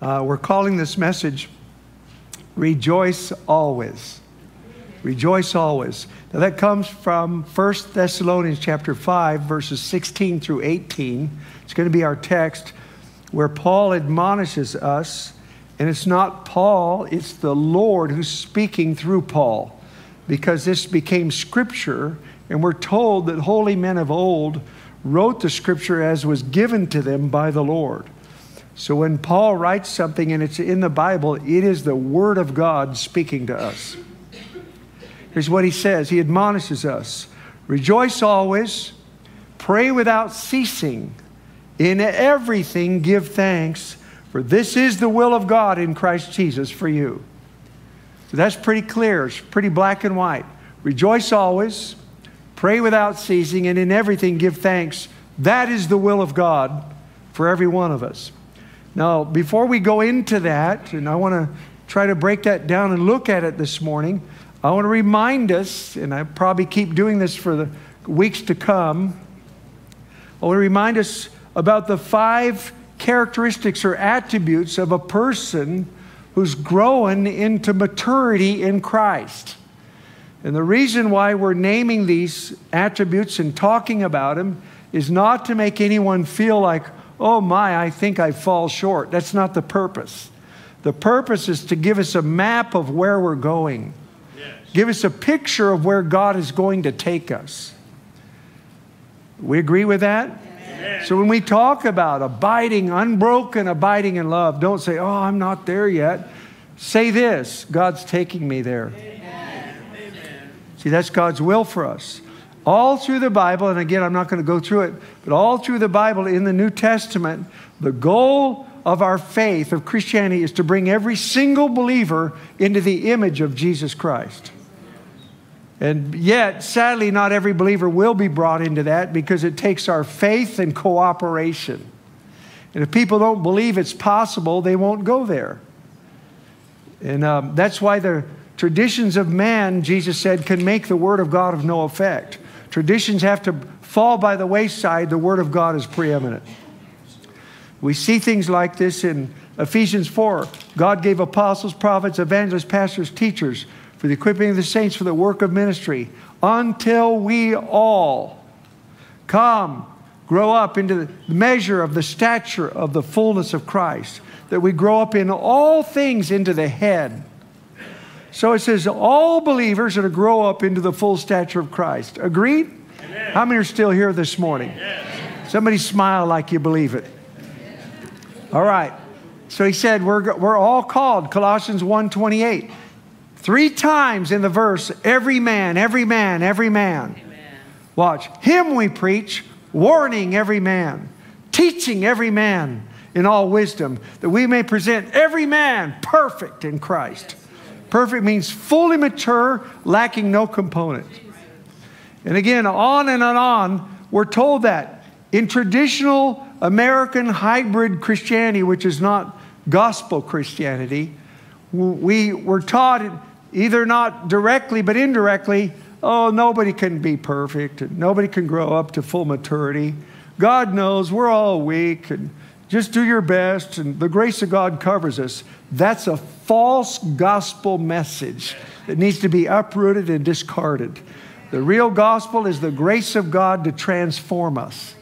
Uh, we're calling this message Rejoice Always. Rejoice always. Now that comes from 1 Thessalonians chapter 5 verses 16 through 18. It's going to be our text where Paul admonishes us and it's not Paul, it's the Lord who's speaking through Paul because this became scripture and we're told that holy men of old wrote the scripture as was given to them by the Lord. So when Paul writes something and it's in the Bible, it is the Word of God speaking to us. Here's what he says He admonishes us Rejoice always, pray without ceasing, in everything give thanks, for this is the will of God in Christ Jesus for you. So that's pretty clear, it's pretty black and white. Rejoice always, pray without ceasing, and in everything give thanks. That is the will of God for every one of us. Now, before we go into that, and I want to try to break that down and look at it this morning, I want to remind us, and I probably keep doing this for the weeks to come, I want to remind us about the five characteristics or attributes of a person who's growing into maturity in Christ. And the reason why we're naming these attributes and talking about them is not to make anyone feel like, oh my, I think I fall short. That's not the purpose. The purpose is to give us a map of where we're going give us a picture of where God is going to take us. We agree with that? Amen. So when we talk about abiding, unbroken, abiding in love, don't say, oh, I'm not there yet. Say this God's taking me there. Amen. See, that's God's will for us. All through the Bible, and again, I'm not going to go through it, but all through the Bible in the New Testament, the goal of our faith, of Christianity, is to bring every single believer into the image of Jesus Christ. And yet, sadly, not every believer will be brought into that because it takes our faith and cooperation. And if people don't believe it's possible, they won't go there. And um, that's why the traditions of man, Jesus said, can make the word of God of no effect. Traditions have to fall by the wayside, the word of God is preeminent. We see things like this in Ephesians 4. God gave apostles, prophets, evangelists, pastors, teachers for the equipping of the saints for the work of ministry, until we all come, grow up into the measure of the stature of the fullness of Christ, that we grow up in all things into the head. So it says, all believers are to grow up into the full stature of Christ. Agreed? Amen. How many are still here this morning? Yes. Somebody smile like you believe it. All right. So he said, we're, we're all called, Colossians 1.28. Three times in the verse, every man, every man, every man. Amen. Watch. Him we preach, warning every man, teaching every man in all wisdom, that we may present every man perfect in Christ. Perfect means fully mature, lacking no component. And again, on and on, we're told that in traditional American hybrid Christianity, which is not gospel Christianity, we were taught either not directly but indirectly, oh, nobody can be perfect and nobody can grow up to full maturity. God knows we're all weak and just do your best and the grace of God covers us. That's a false gospel message that needs to be uprooted and discarded. The real gospel is the grace of God to transform us.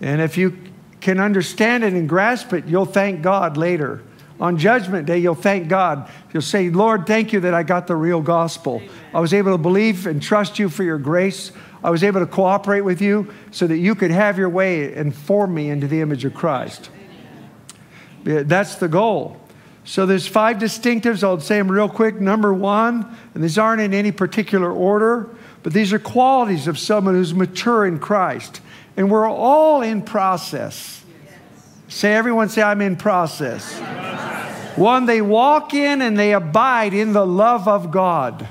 And if you can understand it and grasp it, you'll thank God later on Judgment Day, you'll thank God. You'll say, Lord, thank you that I got the real gospel. I was able to believe and trust you for your grace. I was able to cooperate with you so that you could have your way and form me into the image of Christ. That's the goal. So there's five distinctives. I'll say them real quick. Number one, and these aren't in any particular order, but these are qualities of someone who's mature in Christ. And we're all in process. Say, everyone say, I'm in process. One, they walk in and they abide in the love of God.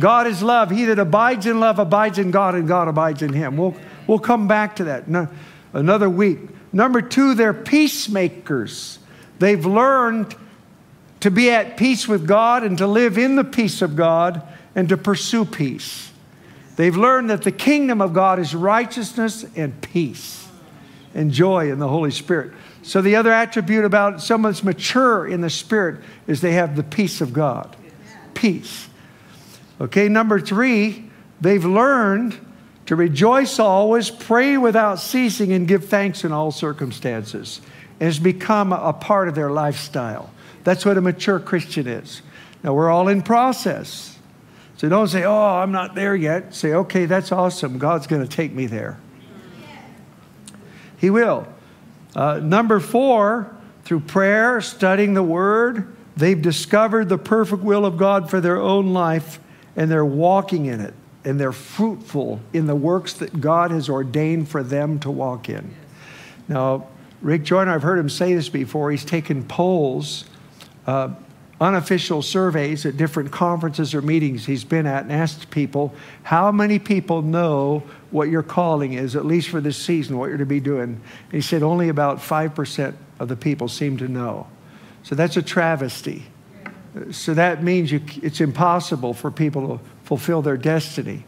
God is love. He that abides in love abides in God, and God abides in him. We'll, we'll come back to that another week. Number two, they're peacemakers. They've learned to be at peace with God and to live in the peace of God and to pursue peace. They've learned that the kingdom of God is righteousness and peace and joy in the Holy Spirit. So, the other attribute about someone that's mature in the Spirit is they have the peace of God. Peace. Okay, number three, they've learned to rejoice always, pray without ceasing, and give thanks in all circumstances. It's become a part of their lifestyle. That's what a mature Christian is. Now, we're all in process. So don't say, oh, I'm not there yet. Say, okay, that's awesome. God's going to take me there. He will. Uh, number four, through prayer, studying the Word, they've discovered the perfect will of God for their own life and they're walking in it and they're fruitful in the works that God has ordained for them to walk in. Now, Rick Joyner, I've heard him say this before. He's taken polls, uh, unofficial surveys at different conferences or meetings he's been at, and asked people, How many people know what your calling is, at least for this season, what you're to be doing? And he said, Only about 5% of the people seem to know. So that's a travesty. So that means you, it's impossible for people to fulfill their destiny.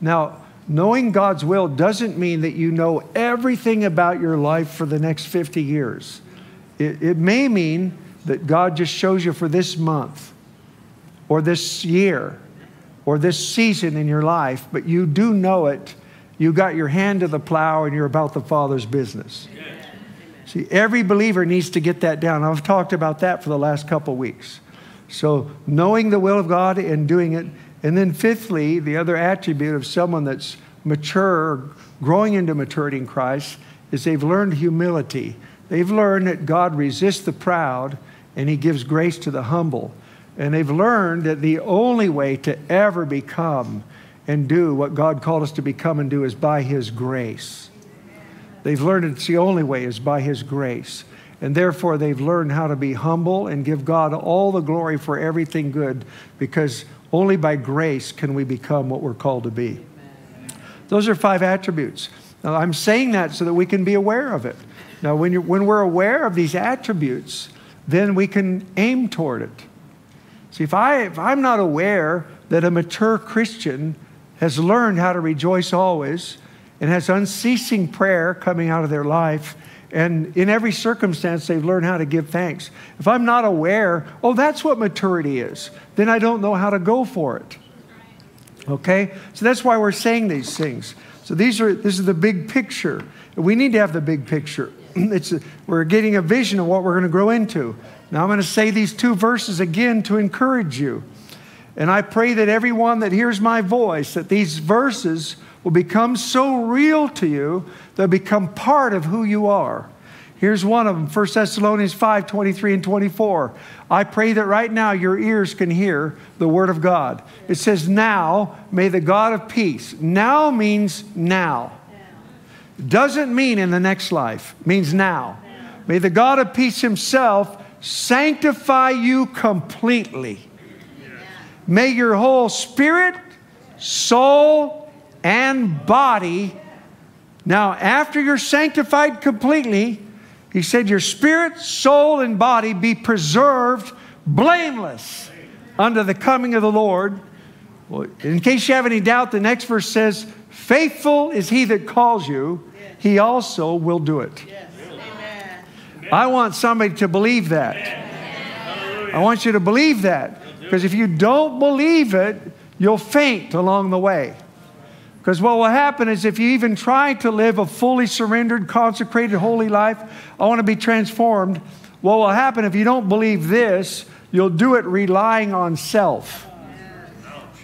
Now, knowing God's will doesn't mean that you know everything about your life for the next 50 years. It, it may mean that God just shows you for this month or this year or this season in your life, but you do know it. You got your hand to the plow and you're about the Father's business. See, every believer needs to get that down. I've talked about that for the last couple weeks. So, knowing the will of God and doing it. And then, fifthly, the other attribute of someone that's mature, growing into maturity in Christ, is they've learned humility. They've learned that God resists the proud and He gives grace to the humble. And they've learned that the only way to ever become and do what God called us to become and do is by His grace. They've learned it's the only way is by His grace. And therefore, they've learned how to be humble and give God all the glory for everything good because only by grace can we become what we're called to be. Those are five attributes. Now, I'm saying that so that we can be aware of it. Now, when, you when we're aware of these attributes, then we can aim toward it. See, if, I, if I'm not aware that a mature Christian has learned how to rejoice always and has unceasing prayer coming out of their life, and in every circumstance, they've learned how to give thanks. If I'm not aware, oh, that's what maturity is, then I don't know how to go for it. Okay? So that's why we're saying these things. So these are this is the big picture. We need to have the big picture. It's a, we're getting a vision of what we're going to grow into. Now I'm going to say these two verses again to encourage you. And I pray that everyone that hears my voice, that these verses will become so real to you, they'll become part of who you are. Here's one of them 1 Thessalonians 5 23 and 24. I pray that right now your ears can hear the word of God. It says, Now may the God of peace. Now means now. Doesn't mean in the next life, means now. May the God of peace himself sanctify you completely. May your whole spirit, soul, and body. Now, after you're sanctified completely, he said, Your spirit, soul, and body be preserved blameless under the coming of the Lord. Well, in case you have any doubt, the next verse says, Faithful is he that calls you, he also will do it. I want somebody to believe that. I want you to believe that. Because if you don't believe it, you'll faint along the way. Because what will happen is if you even try to live a fully surrendered, consecrated, holy life, I want to be transformed. What will happen if you don't believe this, you'll do it relying on self.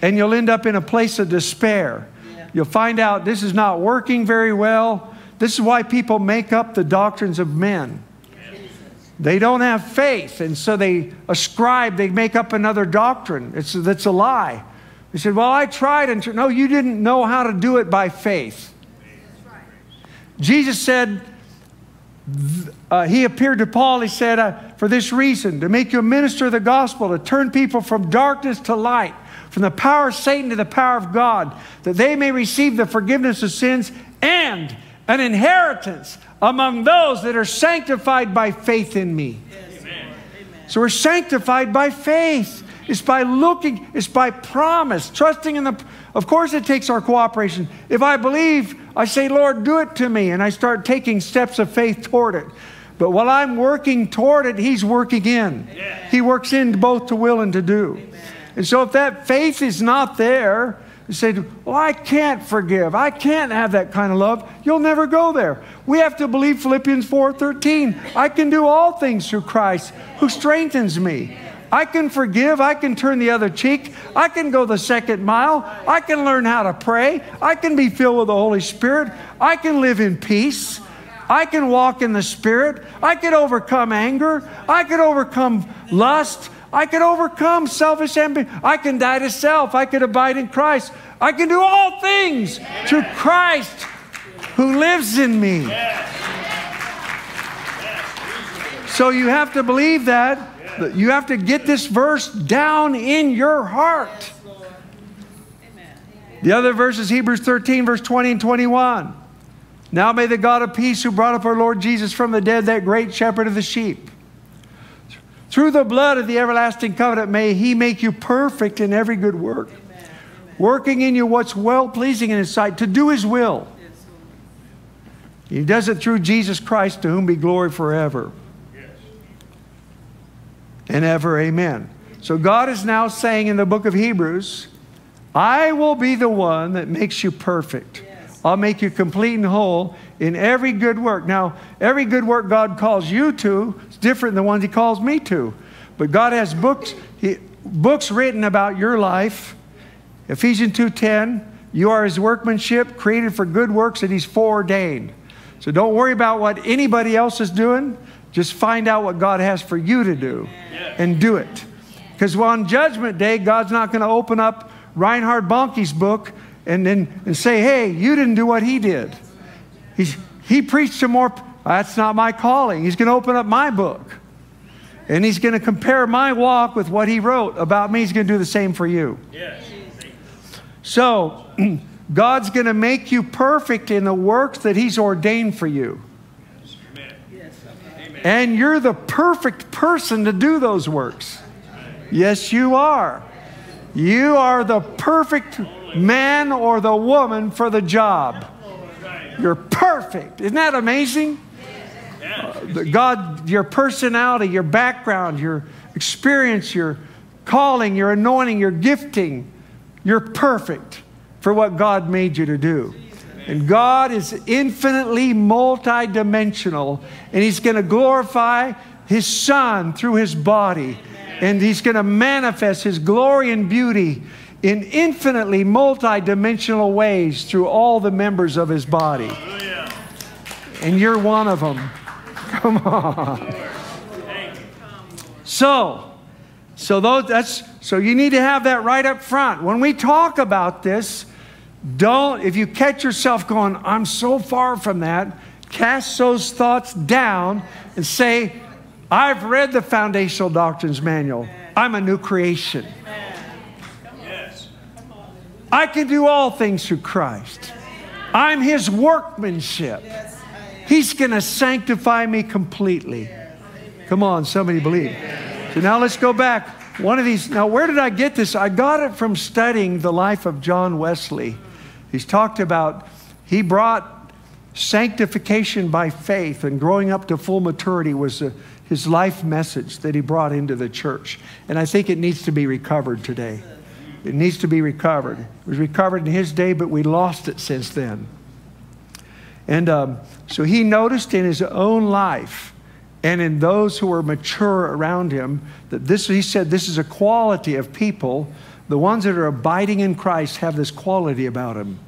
And you'll end up in a place of despair. You'll find out this is not working very well. This is why people make up the doctrines of men. They don't have faith, and so they ascribe, they make up another doctrine. It's, that's a lie. He said, Well, I tried and no, you didn't know how to do it by faith. Jesus said, uh, He appeared to Paul, he said, uh, For this reason, to make you a minister of the gospel, to turn people from darkness to light, from the power of Satan to the power of God, that they may receive the forgiveness of sins and an inheritance among those that are sanctified by faith in me. Yes. So we're sanctified by faith. It's by looking, it's by promise, trusting in the. Of course, it takes our cooperation. If I believe, I say, Lord, do it to me, and I start taking steps of faith toward it. But while I'm working toward it, He's working in. He works in both to will and to do. And so if that faith is not there, you say, Well, I can't forgive. I can't have that kind of love. You'll never go there. We have to believe Philippians 4:13. I can do all things through Christ who strengthens me. I can forgive. I can turn the other cheek. I can go the second mile. I can learn how to pray. I can be filled with the Holy Spirit. I can live in peace. I can walk in the Spirit. I can overcome anger. I can overcome lust. I can overcome selfish ambition. I can die to self. I can abide in Christ. I can do all things through Christ who lives in me. So you have to believe that. You have to get this verse down in your heart. The other verse is Hebrews 13, verse 20 and 21. Now may the God of peace who brought up our Lord Jesus from the dead, that great shepherd of the sheep, through the blood of the everlasting covenant, may he make you perfect in every good work, working in you what's well pleasing in his sight, to do his will. He does it through Jesus Christ, to whom be glory forever and ever. Amen. So God is now saying in the book of Hebrews, I will be the one that makes you perfect. I'll make you complete and whole in every good work. Now, every good work God calls you to is different than the ones He calls me to. But God has books, he, books written about your life. Ephesians 2:10, you are His workmanship, created for good works that He's foreordained. So don't worry about what anybody else is doing. Just find out what God has for you to do and do it. Because on Judgment Day, God's not going to open up Reinhard Bonnke's book and then and say, hey, you didn't do what he did. He's, he preached to more, that's not my calling. He's going to open up my book. And he's going to compare my walk with what he wrote about me. He's going to do the same for you. Yes. So, God's going to make you perfect in the works that he's ordained for you. And you're the perfect person to do those works. Yes, you are. You are the perfect man or the woman for the job. You're perfect. Isn't that amazing? Uh, God, your personality, your background, your experience, your calling, your anointing, your gifting, you're perfect for what God made you to do. And God is infinitely multidimensional, and He's going to glorify His Son through His body, and He's going to manifest His glory and beauty in infinitely multidimensional ways through all the members of His body. And you're one of them. Come on. So, so those, that's so you need to have that right up front. When we talk about this, don't, if you catch yourself going, I'm so far from that, cast those thoughts down and say, I've read the foundational doctrines manual. I'm a new creation. I can do all things through Christ. I'm his workmanship. He's going to sanctify me completely. Come on, somebody believe. So now let's go back. One of these, now where did I get this? I got it from studying the life of John Wesley. He's talked about, he brought sanctification by faith and growing up to full maturity was a, his life message that he brought into the church. And I think it needs to be recovered today. It needs to be recovered. It was recovered in his day, but we lost it since then. And um, so he noticed in his own life and in those who were mature around him that this, he said, this is a quality of people the ones that are abiding in Christ have this quality about them.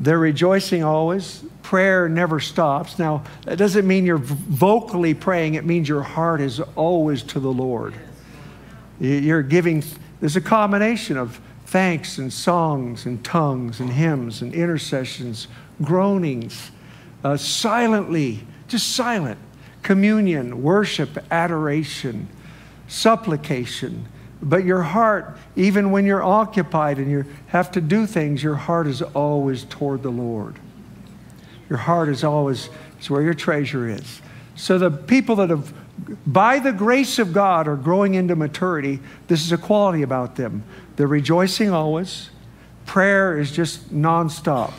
They're rejoicing always. Prayer never stops. Now, that doesn't mean you're vocally praying, it means your heart is always to the Lord. You're giving, there's a combination of thanks and songs and tongues and hymns and intercessions, groanings, uh, silently, just silent, communion, worship, adoration, supplication but your heart, even when you're occupied and you have to do things, your heart is always toward the Lord. Your heart is always is where your treasure is. So the people that have, by the grace of God, are growing into maturity, this is a quality about them. They're rejoicing always. Prayer is just nonstop.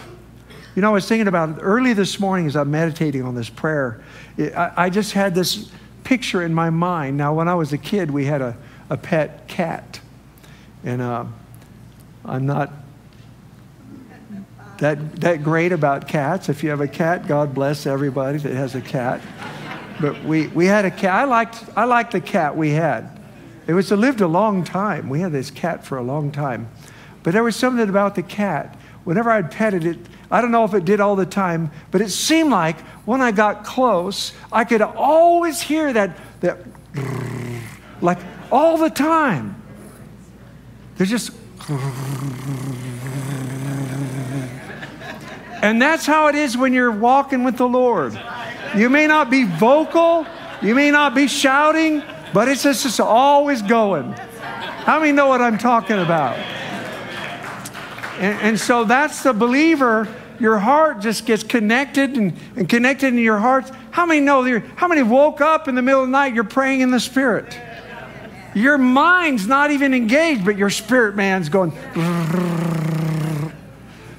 You know, I was thinking about it early this morning as I'm meditating on this prayer. I, I just had this picture in my mind. Now, when I was a kid, we had a, a pet cat. And uh, I'm not that, that great about cats. If you have a cat, God bless everybody that has a cat. But we, we had a cat. I liked, I liked the cat we had. It was lived a long time. We had this cat for a long time. But there was something about the cat. Whenever I'd petted it, I don't know if it did all the time, but it seemed like when I got close, I could always hear that, that like all the time. There's just. And that's how it is when you're walking with the Lord. You may not be vocal, you may not be shouting, but it's just it's always going. How many know what I'm talking about? And, and so that's the believer. Your heart just gets connected and, and connected in your heart. How many know? How many woke up in the middle of the night? You're praying in the Spirit. Your mind's not even engaged, but your spirit man's going.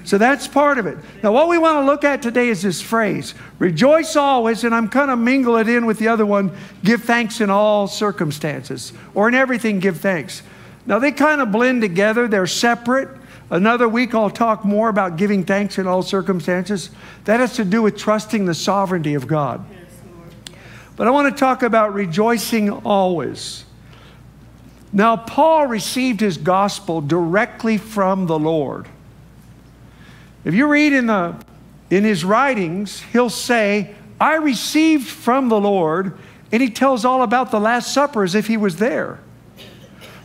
So that's part of it. Now, what we want to look at today is this phrase rejoice always, and I'm kind of mingle it in with the other one give thanks in all circumstances, or in everything, give thanks. Now, they kind of blend together, they're separate. Another week, I'll talk more about giving thanks in all circumstances. That has to do with trusting the sovereignty of God. But I want to talk about rejoicing always. Now, Paul received his gospel directly from the Lord. If you read in, the, in his writings, he'll say, I received from the Lord, and he tells all about the Last Supper as if he was there.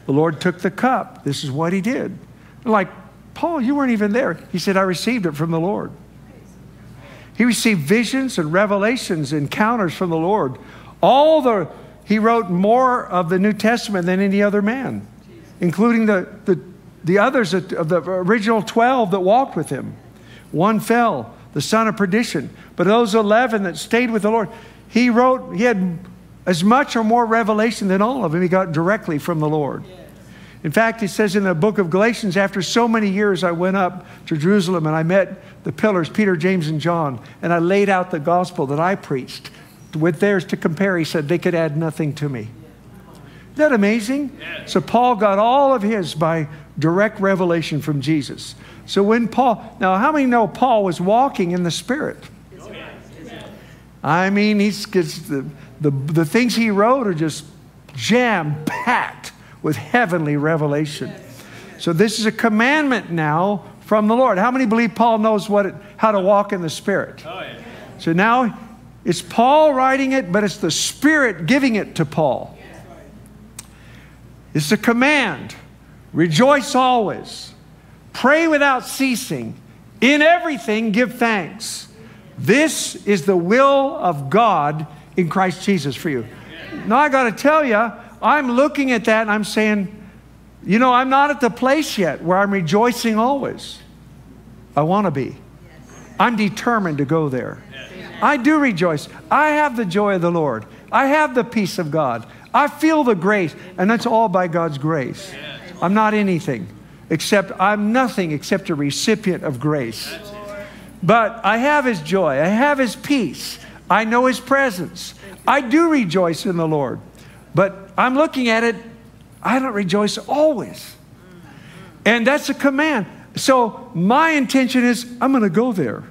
The Lord took the cup. This is what he did. Like, Paul, you weren't even there. He said, I received it from the Lord. He received visions and revelations, encounters from the Lord. All the, he wrote more of the New Testament than any other man, including the, the, the others of the original 12 that walked with him. One fell, the son of perdition. But those 11 that stayed with the Lord, he wrote, he had as much or more revelation than all of them. He got directly from the Lord. In fact, he says in the book of Galatians, after so many years, I went up to Jerusalem and I met the pillars, Peter, James, and John, and I laid out the gospel that I preached with theirs to compare. He said they could add nothing to me. Isn't that amazing? So Paul got all of his by direct revelation from Jesus. So when Paul, now how many know Paul was walking in the Spirit? I mean, he's the, the, the things he wrote are just jam packed with heavenly revelation. So this is a commandment now from the Lord. How many believe Paul knows what it, how to walk in the Spirit? Oh, so now it's Paul writing it, but it's the Spirit giving it to Paul. It's a command. Rejoice always. Pray without ceasing. In everything, give thanks. This is the will of God in Christ Jesus for you. Now, I got to tell you, I'm looking at that and I'm saying, you know, I'm not at the place yet where I'm rejoicing always. I want to be. I'm determined to go there. I do rejoice. I have the joy of the Lord. I have the peace of God. I feel the grace, and that's all by God's grace. I'm not anything except I'm nothing except a recipient of grace. But I have His joy, I have His peace, I know His presence. I do rejoice in the Lord. But I'm looking at it, I don't rejoice always. And that's a command. So my intention is I'm going to go there.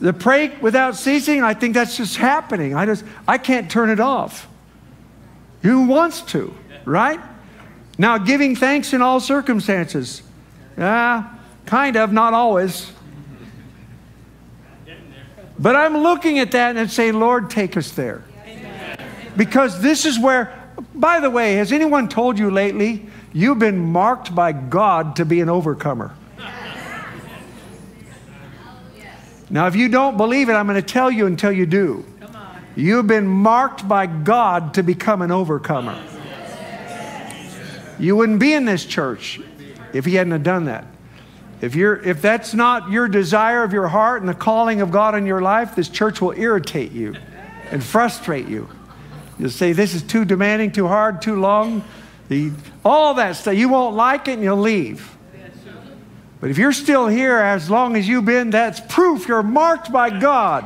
The pray without ceasing, I think that's just happening. I just I can't turn it off. Who wants to, right? Now, giving thanks in all circumstances. Yeah, kind of, not always. But I'm looking at that and saying, Lord, take us there. Because this is where, by the way, has anyone told you lately you've been marked by God to be an overcomer? Now, if you don't believe it, I'm going to tell you until you do. You've been marked by God to become an overcomer. You wouldn't be in this church if he hadn't have done that. If, you're, if that's not your desire of your heart and the calling of God in your life, this church will irritate you and frustrate you. You'll say, This is too demanding, too hard, too long. The, all that stuff. You won't like it and you'll leave. But if you're still here as long as you've been, that's proof you're marked by God.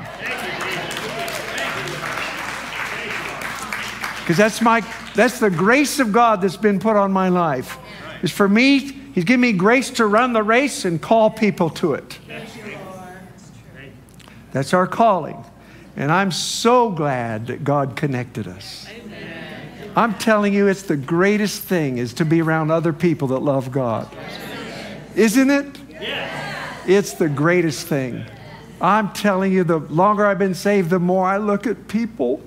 Because that's my that's the grace of God that's been put on my life. Is for me, He's given me grace to run the race and call people to it. That's our calling. And I'm so glad that God connected us. I'm telling you, it's the greatest thing is to be around other people that love God. Isn't it? It's the greatest thing. I'm telling you, the longer I've been saved, the more I look at people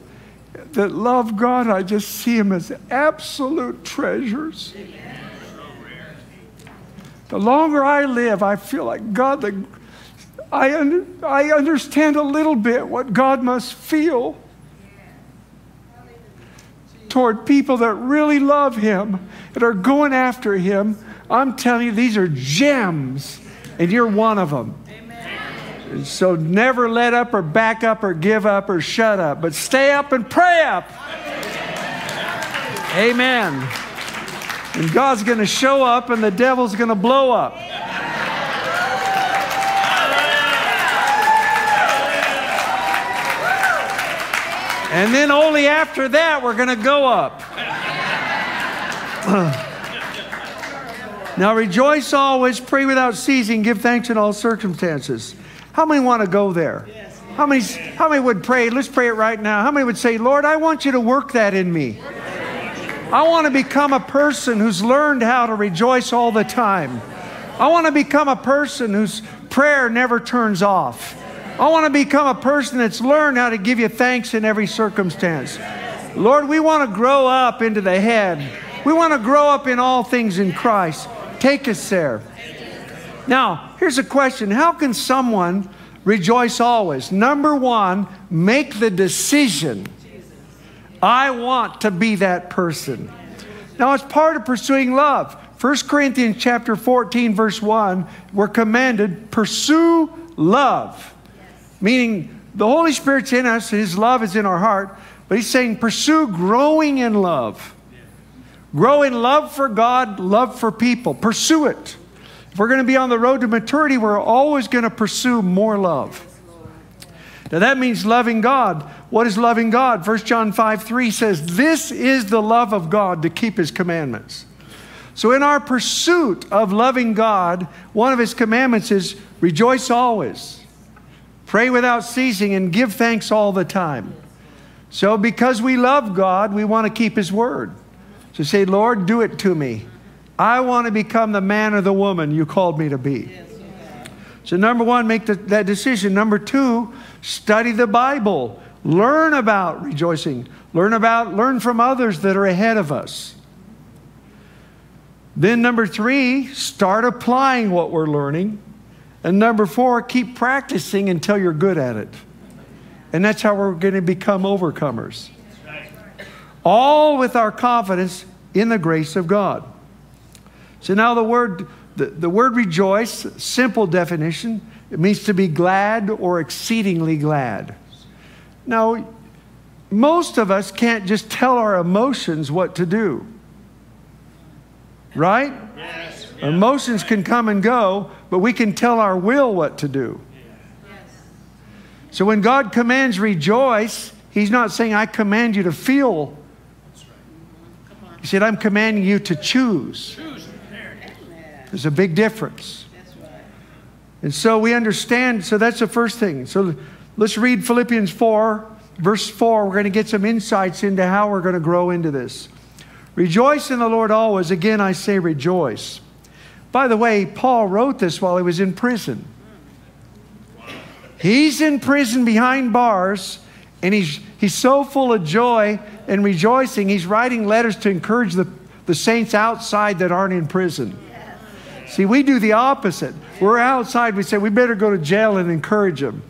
that love God, I just see them as absolute treasures. The longer I live, I feel like God, the, I, under, I understand a little bit what God must feel toward people that really love Him, that are going after Him. I'm telling you, these are gems, and you're one of them. Amen. So never let up or back up or give up or shut up, but stay up and pray up. Amen. And God's going to show up and the devil's going to blow up. And then only after that we're going to go up. now rejoice always, pray without ceasing, give thanks in all circumstances. How many want to go there? How many, how many would pray? Let's pray it right now. How many would say, Lord, I want you to work that in me? I want to become a person who's learned how to rejoice all the time. I want to become a person whose prayer never turns off. I want to become a person that's learned how to give you thanks in every circumstance. Lord, we want to grow up into the head. We want to grow up in all things in Christ. Take us there. Now, here's a question How can someone rejoice always? Number one, make the decision I want to be that person. Now, it's part of pursuing love. 1 Corinthians chapter 14, verse 1, we're commanded, pursue love. Meaning the Holy Spirit's in us, His love is in our heart, but He's saying, pursue growing in love. Grow in love for God, love for people. Pursue it. If we're going to be on the road to maturity, we're always going to pursue more love. Now that means loving God. What is loving God? 1 John 5 3 says, This is the love of God to keep his commandments. So, in our pursuit of loving God, one of his commandments is rejoice always, pray without ceasing, and give thanks all the time. So, because we love God, we want to keep his word. So, say, Lord, do it to me. I want to become the man or the woman you called me to be. So, number one, make the, that decision. Number two, study the Bible. Learn about rejoicing. Learn about, learn from others that are ahead of us. Then, number three, start applying what we're learning. And number four, keep practicing until you're good at it. And that's how we're going to become overcomers. All with our confidence in the grace of God. So now the word, the, the word rejoice, simple definition, it means to be glad or exceedingly glad. Now, most of us can't just tell our emotions what to do. Right? Yes. Emotions can come and go, but we can tell our will what to do. So when God commands rejoice, He's not saying, I command you to feel. He said, I'm commanding you to choose. There's a big difference. And so we understand, so that's the first thing. So let's read Philippians 4, verse 4. We're going to get some insights into how we're going to grow into this. Rejoice in the Lord always. Again, I say rejoice. By the way, Paul wrote this while he was in prison. He's in prison behind bars, and he's, he's so full of joy and rejoicing, he's writing letters to encourage the, the saints outside that aren't in prison. See, we do the opposite. We're outside, we say, we better go to jail and encourage them.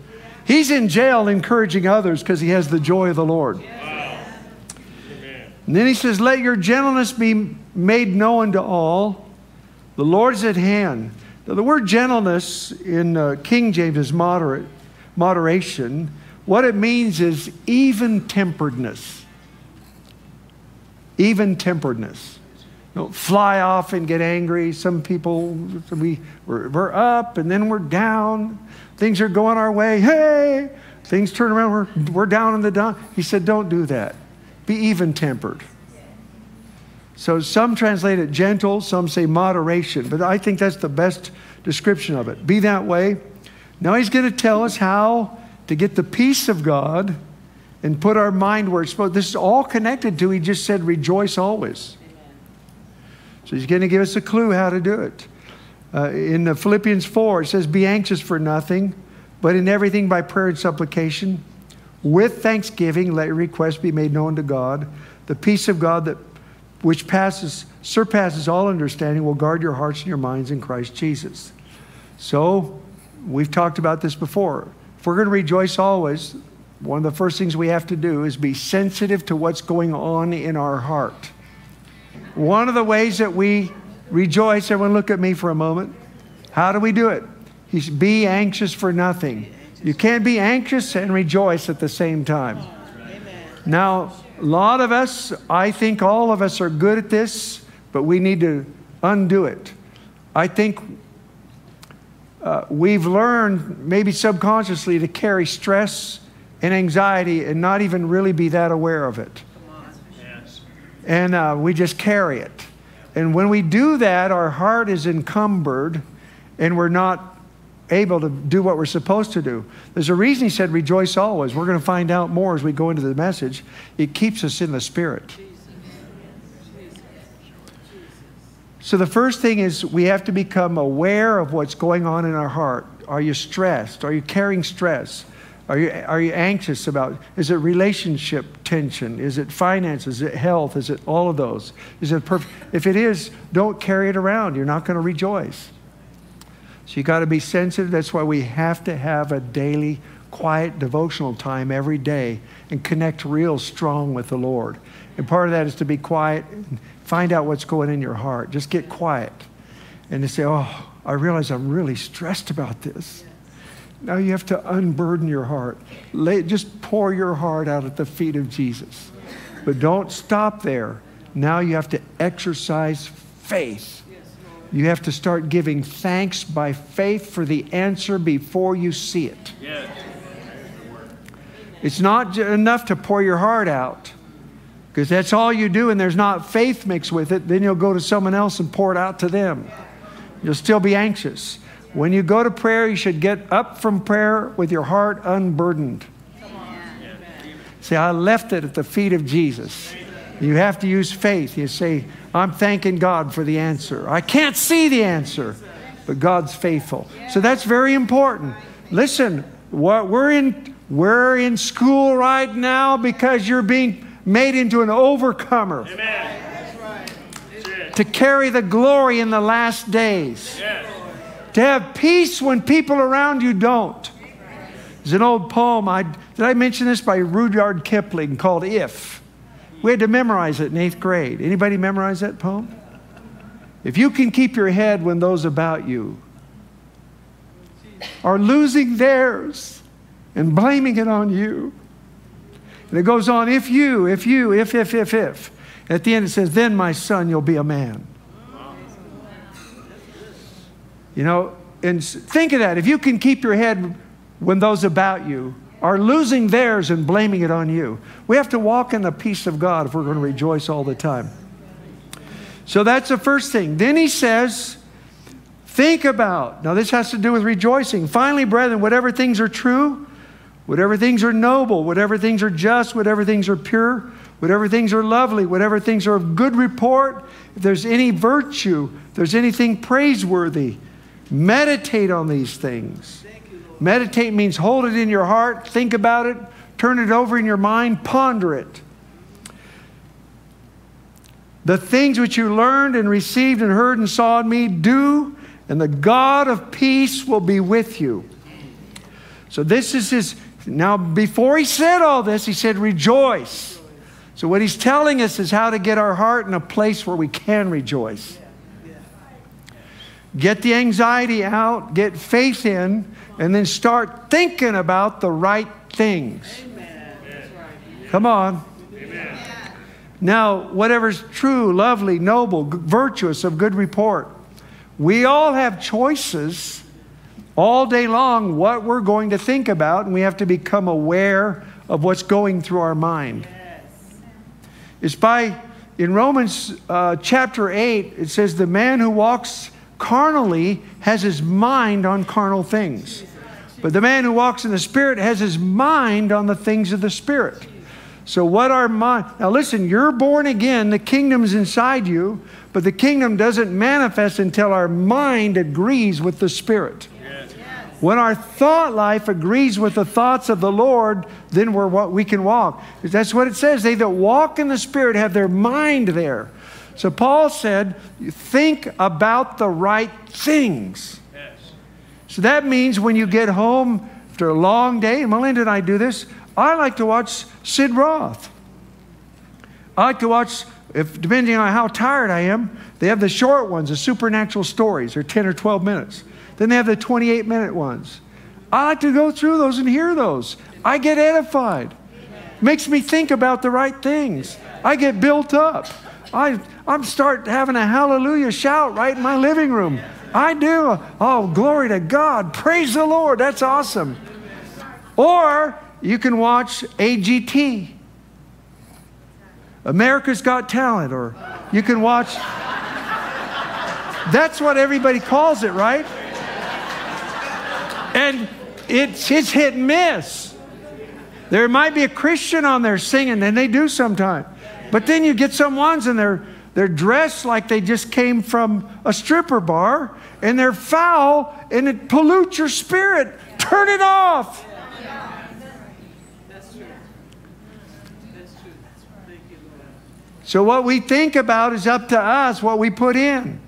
He's in jail encouraging others because he has the joy of the Lord. And then he says, Let your gentleness be made known to all. The Lord's at hand. Now, the word gentleness in uh, King James is moderate, moderation. What it means is even temperedness. Even temperedness. don't fly off and get angry. Some people, we, we're, we're up and then we're down. Things are going our way. Hey, things turn around. We're, we're down in the down. He said, don't do that. Be even tempered. So some translate it gentle, some say moderation, but I think that's the best description of it. Be that way. Now he's going to tell us how to get the peace of God and put our mind where it's supposed. This is all connected to. He just said, "Rejoice always." So he's going to give us a clue how to do it. Uh, in the Philippians 4, it says, Be anxious for nothing, but in everything by prayer and supplication, with thanksgiving, let your requests be made known to God. The peace of God that which passes, surpasses all understanding will guard your hearts and your minds in Christ Jesus. So, we've talked about this before. If we're going to rejoice always, one of the first things we have to do is be sensitive to what's going on in our heart. One of the ways that we rejoice, everyone look at me for a moment. How do we do it? Be anxious for nothing. You can't be anxious and rejoice at the same time. Now, a lot of us, I think all of us are good at this, but we need to undo it. I think uh, we've learned, maybe subconsciously, to carry stress and anxiety and not even really be that aware of it and uh, we just carry it. And when we do that, our heart is encumbered and we're not able to do what we're supposed to do. There's a reason he said, rejoice always. We're going to find out more as we go into the message. It keeps us in the spirit. So the first thing is we have to become aware of what's going on in our heart. Are you stressed? Are you carrying stress? Are you, are you anxious about? Is it relationship tension? Is it finances? Is it health? Is it all of those? Is it perfect? If it is, don't carry it around. You're not going to rejoice. So you got to be sensitive. That's why we have to have a daily quiet devotional time every day and connect real strong with the Lord. And part of that is to be quiet and find out what's going in your heart. Just get quiet and to say, "Oh, I realize I'm really stressed about this." Now you have to unburden your heart. Lay, just pour your heart out at the feet of Jesus. But don't stop there. Now you have to exercise faith. You have to start giving thanks by faith for the answer before you see it. It's not enough to pour your heart out because that's all you do and there's not faith mixed with it. Then you'll go to someone else and pour it out to them. You'll still be anxious. When you go to prayer, you should get up from prayer with your heart unburdened. Say, I left it at the feet of Jesus. You have to use faith. You say, I'm thanking God for the answer. I can't see the answer, but God's faithful. So that's very important. Listen, what we're in, we're in school right now because you're being made into an overcomer. To carry the glory in the last days. Yes to have peace when people around you don't. There's an old poem, I, did I mention this by Rudyard Kipling called If? We had to memorize it in eighth grade. Anybody memorize that poem? If you can keep your head when those about you are losing theirs and blaming it on you. And it goes on, if you, if you, if, if, if, if. At the end it says, then my son, you'll be a man. You know, and think of that. If you can keep your head when those about you are losing theirs and blaming it on you, we have to walk in the peace of God if we're going to rejoice all the time. So that's the first thing. Then he says, think about. Now, this has to do with rejoicing. Finally, brethren, whatever things are true, whatever things are noble, whatever things are just, whatever things are pure, whatever things are lovely, whatever things are of good report, if there's any virtue, if there's anything praiseworthy, Meditate on these things. Meditate means hold it in your heart, think about it, turn it over in your mind, ponder it. The things which you learned and received and heard and saw in me, do, and the God of peace will be with you. So, this is his. Now, before he said all this, he said, rejoice. So, what he's telling us is how to get our heart in a place where we can rejoice. Get the anxiety out, get faith in, and then start thinking about the right things. Come on. Now, whatever's true, lovely, noble, virtuous, of good report. We all have choices all day long what we're going to think about, and we have to become aware of what's going through our mind. Yes. It's by, in Romans uh, chapter 8, it says, The man who walks carnally has his mind on carnal things. But the man who walks in the Spirit has his mind on the things of the Spirit. So, what our mind, now listen, you're born again, the kingdom's inside you, but the kingdom doesn't manifest until our mind agrees with the Spirit. When our thought life agrees with the thoughts of the Lord, then we're what we can walk. That's what it says. They that walk in the Spirit have their mind there. So Paul said, think about the right things. Yes. So that means when you get home after a long day, and Melinda and I do this, I like to watch Sid Roth. I like to watch, if depending on how tired I am, they have the short ones, the supernatural stories. They're 10 or 12 minutes. Then they have the 28 minute ones. I like to go through those and hear those. I get edified. Makes me think about the right things. I get built up. I, I'm start having a hallelujah shout right in my living room. I do. Oh, glory to God. Praise the Lord. That's awesome. Or you can watch AGT, America's Got Talent, or you can watch. That's what everybody calls it, right? And it's, it's hit and miss. There might be a Christian on there singing, and they do sometimes. But then you get some ones and they're, they're dressed like they just came from a stripper bar, and they're foul, and it pollutes your spirit. Turn it off. So, what we think about is up to us, what we put in.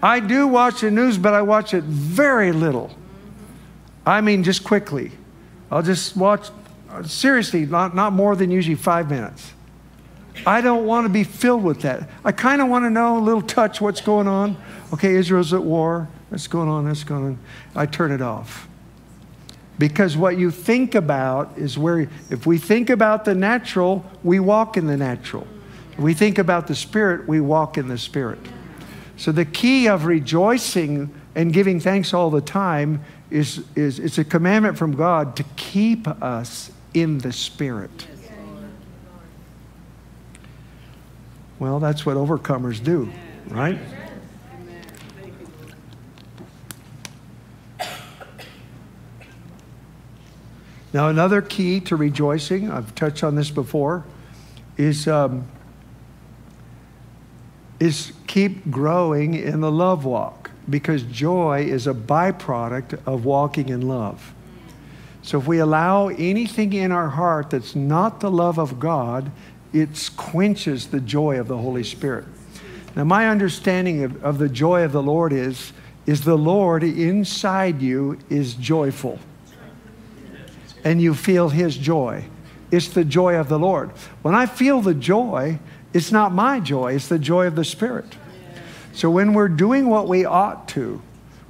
I do watch the news, but I watch it very little. I mean, just quickly. I'll just watch, seriously, not, not more than usually five minutes. I don't want to be filled with that. I kind of want to know a little touch what's going on. Okay, Israel's at war. What's going on? What's going on? I turn it off. Because what you think about is where, if we think about the natural, we walk in the natural we think about the Spirit, we walk in the Spirit. So the key of rejoicing and giving thanks all the time is, is it's a commandment from God to keep us in the Spirit. Well, that's what overcomers do, right? Now, another key to rejoicing, I've touched on this before, is um, is keep growing in the love walk because joy is a byproduct of walking in love. So if we allow anything in our heart that's not the love of God, it quenches the joy of the Holy Spirit. Now, my understanding of, of the joy of the Lord is, is the Lord inside you is joyful. And you feel His joy. It's the joy of the Lord. When I feel the joy, it's not my joy, it's the joy of the Spirit. So when we're doing what we ought to,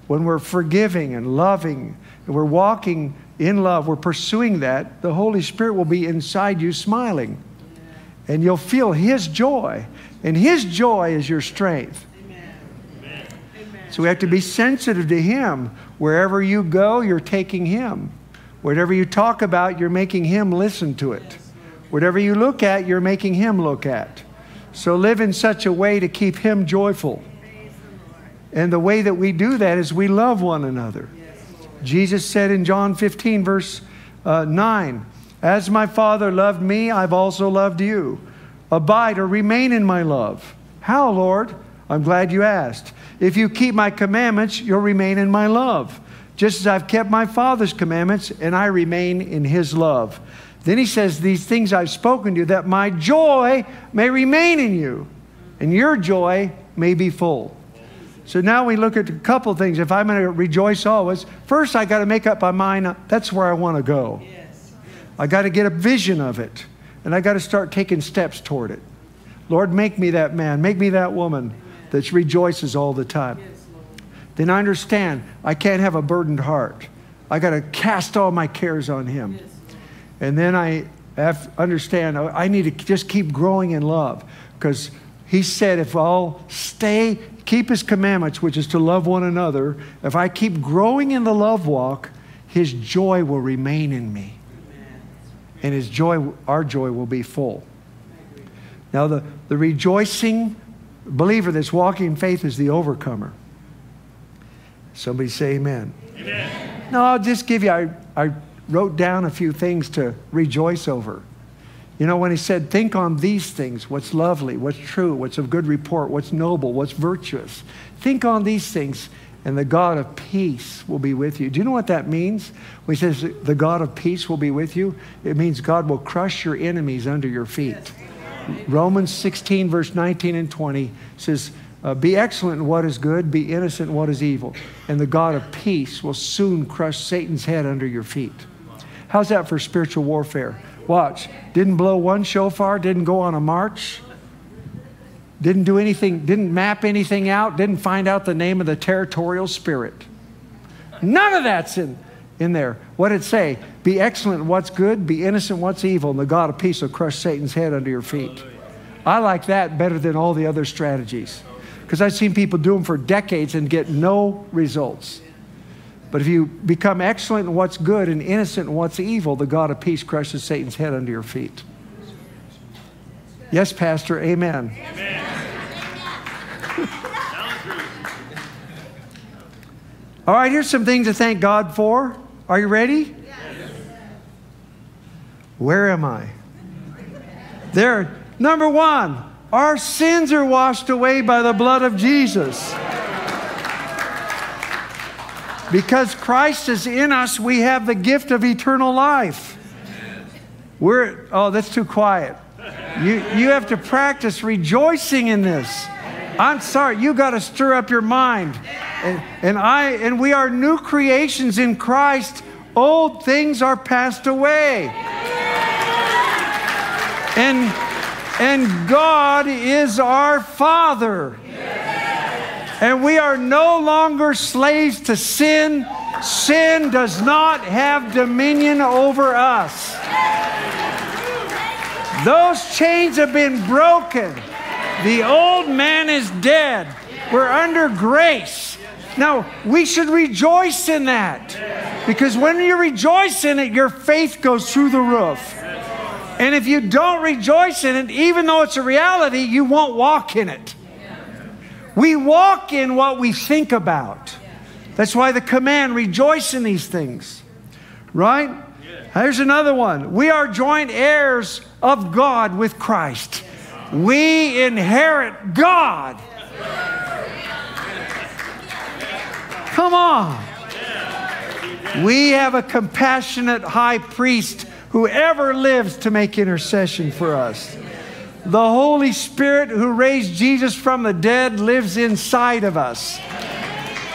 when we're forgiving and loving, and we're walking in love, we're pursuing that, the Holy Spirit will be inside you smiling. And you'll feel His joy. And His joy is your strength. So we have to be sensitive to Him. Wherever you go, you're taking Him. Whatever you talk about, you're making Him listen to it. Whatever you look at, you're making Him look at. So live in such a way to keep Him joyful. And the way that we do that is we love one another. Jesus said in John 15, verse uh, 9, As my Father loved me, I've also loved you. Abide or remain in my love. How, Lord? I'm glad you asked. If you keep my commandments, you'll remain in my love, just as I've kept my Father's commandments and I remain in his love. Then he says, These things I've spoken to you, that my joy may remain in you, and your joy may be full. So now we look at a couple things. If I'm going to rejoice always, first I got to make up my mind that's where I want to go. I got to get a vision of it, and I got to start taking steps toward it. Lord, make me that man, make me that woman that rejoices all the time. then I understand I can't have a burdened heart. I got to cast all my cares on Him. And then I, have understand, I need to just keep growing in love because he said, if I'll stay, keep his commandments, which is to love one another, if I keep growing in the love walk, his joy will remain in me. And his joy, our joy will be full. Now, the, the rejoicing believer that's walking in faith is the overcomer. Somebody say amen. amen. No, I'll just give you, I, I wrote down a few things to rejoice over. You know, when he said, think on these things what's lovely, what's true, what's of good report, what's noble, what's virtuous. Think on these things, and the God of peace will be with you. Do you know what that means? When he says, the God of peace will be with you, it means God will crush your enemies under your feet. Romans 16, verse 19 and 20 says, uh, Be excellent in what is good, be innocent in what is evil, and the God of peace will soon crush Satan's head under your feet. How's that for spiritual warfare? Watch. Didn't blow one shofar, didn't go on a march, didn't do anything, didn't map anything out, didn't find out the name of the territorial spirit. None of that's in, in there. What did it say? Be excellent in what's good, be innocent in what's evil, and the God of peace will crush Satan's head under your feet. I like that better than all the other strategies because I've seen people do them for decades and get no results. But if you become excellent in what's good and innocent in what's evil, the God of peace crushes Satan's head under your feet. Yes, Pastor, amen. amen. All right, here's some things to thank God for. Are you ready? Yes. Where am I? There. Number one, our sins are washed away by the blood of Jesus. Because Christ is in us, we have the gift of eternal life. We're, oh, that's too quiet. You, you have to practice rejoicing in this. I'm sorry, you got to stir up your mind. And, and, I, and we are new creations in Christ. Old things are passed away. And, and God is our Father. And we are no longer slaves to sin. Sin does not have dominion over us. Those chains have been broken. The old man is dead. We're under grace. Now, we should rejoice in that. Because when you rejoice in it, your faith goes through the roof. And if you don't rejoice in it, even though it's a reality, you won't walk in it. We walk in what we think about. That's why the command, rejoice in these things. Right? Here's another one. We are joint heirs of God with Christ. We inherit God. Come on. We have a compassionate high priest who ever lives to make intercession for us. The Holy Spirit who raised Jesus from the dead lives inside of us.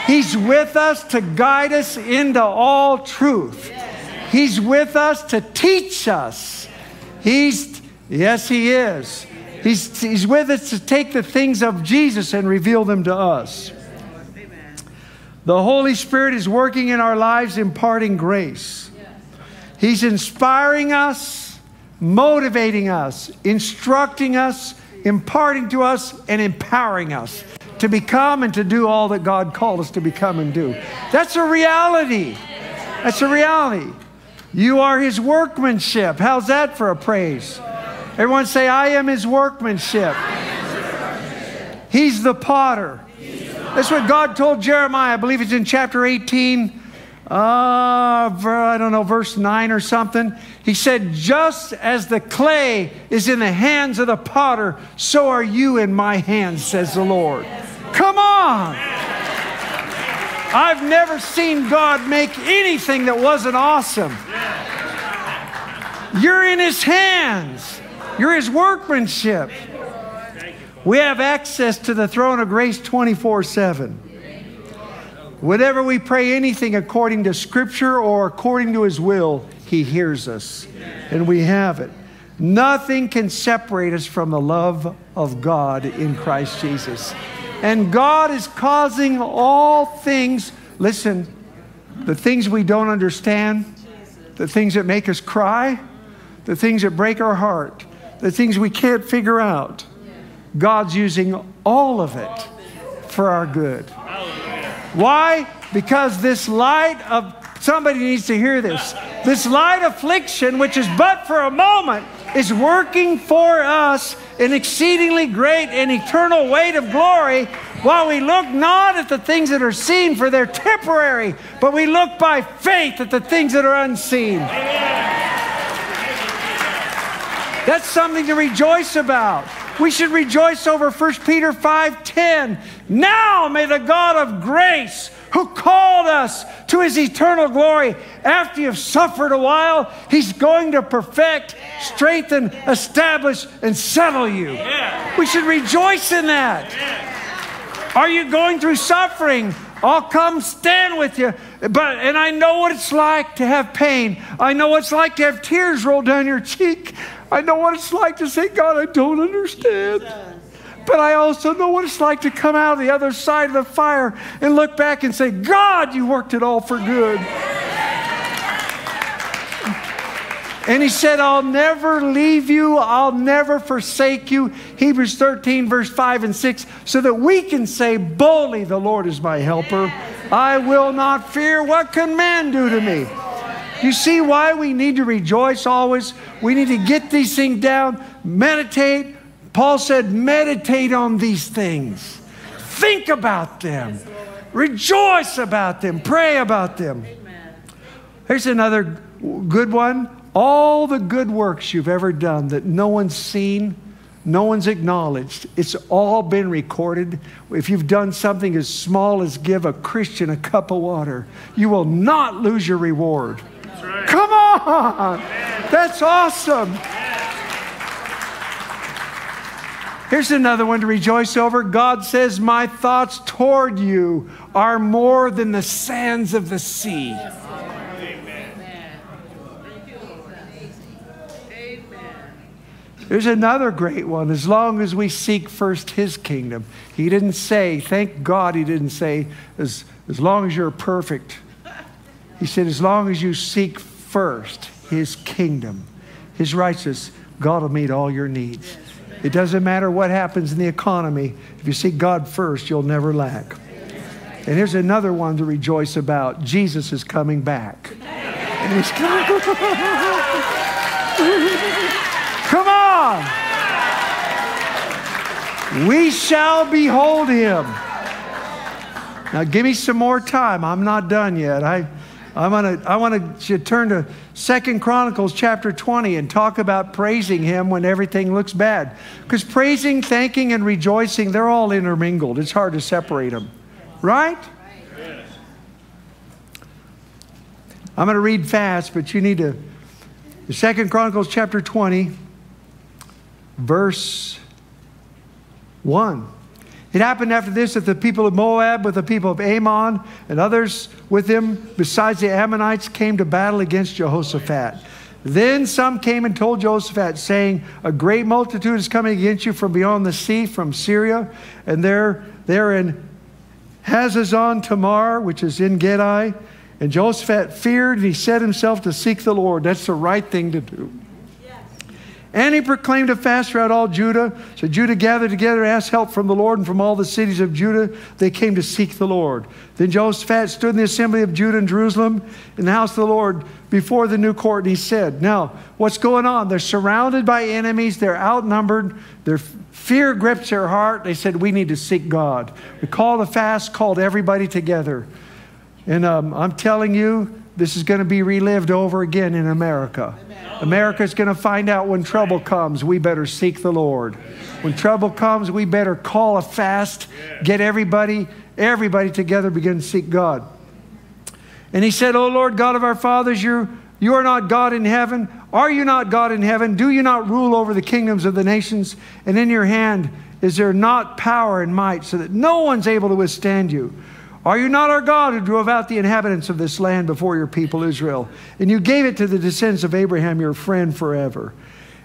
He's with us to guide us into all truth. He's with us to teach us. He's, yes, He is. He's, he's with us to take the things of Jesus and reveal them to us. The Holy Spirit is working in our lives, imparting grace. He's inspiring us motivating us, instructing us, imparting to us, and empowering us to become and to do all that God called us to become and do. That's a reality. That's a reality. You are His workmanship. How's that for a praise? Everyone say, I am His workmanship. He's the potter. That's what God told Jeremiah. I believe it's in chapter 18 uh, I don't know, verse 9 or something. He said, Just as the clay is in the hands of the potter, so are you in my hands, says the Lord. Come on. I've never seen God make anything that wasn't awesome. You're in His hands, you're His workmanship. We have access to the throne of grace 24 7. Whenever we pray anything according to Scripture or according to His will, He hears us. And we have it. Nothing can separate us from the love of God in Christ Jesus. And God is causing all things, listen, the things we don't understand, the things that make us cry, the things that break our heart, the things we can't figure out. God's using all of it for our good. Why? Because this light of, somebody needs to hear this, this light affliction, which is but for a moment, is working for us an exceedingly great and eternal weight of glory while we look not at the things that are seen, for they're temporary, but we look by faith at the things that are unseen. That's something to rejoice about. We should rejoice over 1 Peter 5:10. Now may the God of grace who called us to his eternal glory after you've suffered a while, he's going to perfect, strengthen, establish and settle you. We should rejoice in that. Are you going through suffering? I'll come stand with you. But and I know what it's like to have pain. I know what it's like to have tears roll down your cheek. I know what it's like to say, God, I don't understand. But I also know what it's like to come out of the other side of the fire and look back and say, God, you worked it all for good. And he said, I'll never leave you, I'll never forsake you. Hebrews 13, verse 5 and 6, so that we can say boldly, The Lord is my helper. I will not fear. What can man do to me? You see why we need to rejoice always? We need to get these things down, meditate. Paul said, meditate on these things, think about them, rejoice about them, pray about them. Here's another good one. All the good works you've ever done that no one's seen, no one's acknowledged, it's all been recorded. If you've done something as small as give a Christian a cup of water, you will not lose your reward. Right. Come on! That's awesome. Here's another one to rejoice over. God says, My thoughts toward you are more than the sands of the sea. Amen. There's another great one. As long as we seek first His kingdom. He didn't say, thank God He didn't say, as, as long as you're perfect. He said, as long as you seek first His kingdom, His righteousness, God will meet all your needs. It doesn't matter what happens in the economy. If you seek God first, you'll never lack. And here's another one to rejoice about Jesus is coming back. And he's coming. Come on. We shall behold him. Now, give me some more time. I'm not done yet. I, I want to I want to turn to Second Chronicles chapter 20 and talk about praising him when everything looks bad. Because praising, thanking, and rejoicing, they're all intermingled. It's hard to separate them. Right? I'm going to read fast, but you need to. Second Chronicles chapter 20 verse 1. It happened after this that the people of Moab with the people of Ammon and others with them, besides the Ammonites, came to battle against Jehoshaphat. Then some came and told Jehoshaphat, saying, A great multitude is coming against you from beyond the sea, from Syria, and they're, they're in Hazazon Tamar, which is En Gedi. And Jehoshaphat feared, and he set himself to seek the Lord. That's the right thing to do. And he proclaimed a fast throughout all Judah. So Judah gathered together, asked help from the Lord, and from all the cities of Judah they came to seek the Lord. Then Jehoshaphat stood in the assembly of Judah and Jerusalem in the house of the Lord before the new court, and he said, Now, what's going on? They're surrounded by enemies, they're outnumbered, their fear grips their heart. They said, We need to seek God. We called a fast, called everybody together. And um, I'm telling you, this is going to be relived over again in America. America is going to find out when trouble comes, we better seek the Lord. When trouble comes, we better call a fast, get everybody, everybody together, begin to seek God. And he said, O Lord God of our fathers, you're you are not God in heaven. Are you not God in heaven? Do you not rule over the kingdoms of the nations? And in your hand is there not power and might so that no one's able to withstand you? Are you not our God who drove out the inhabitants of this land before your people Israel? And you gave it to the descendants of Abraham, your friend, forever.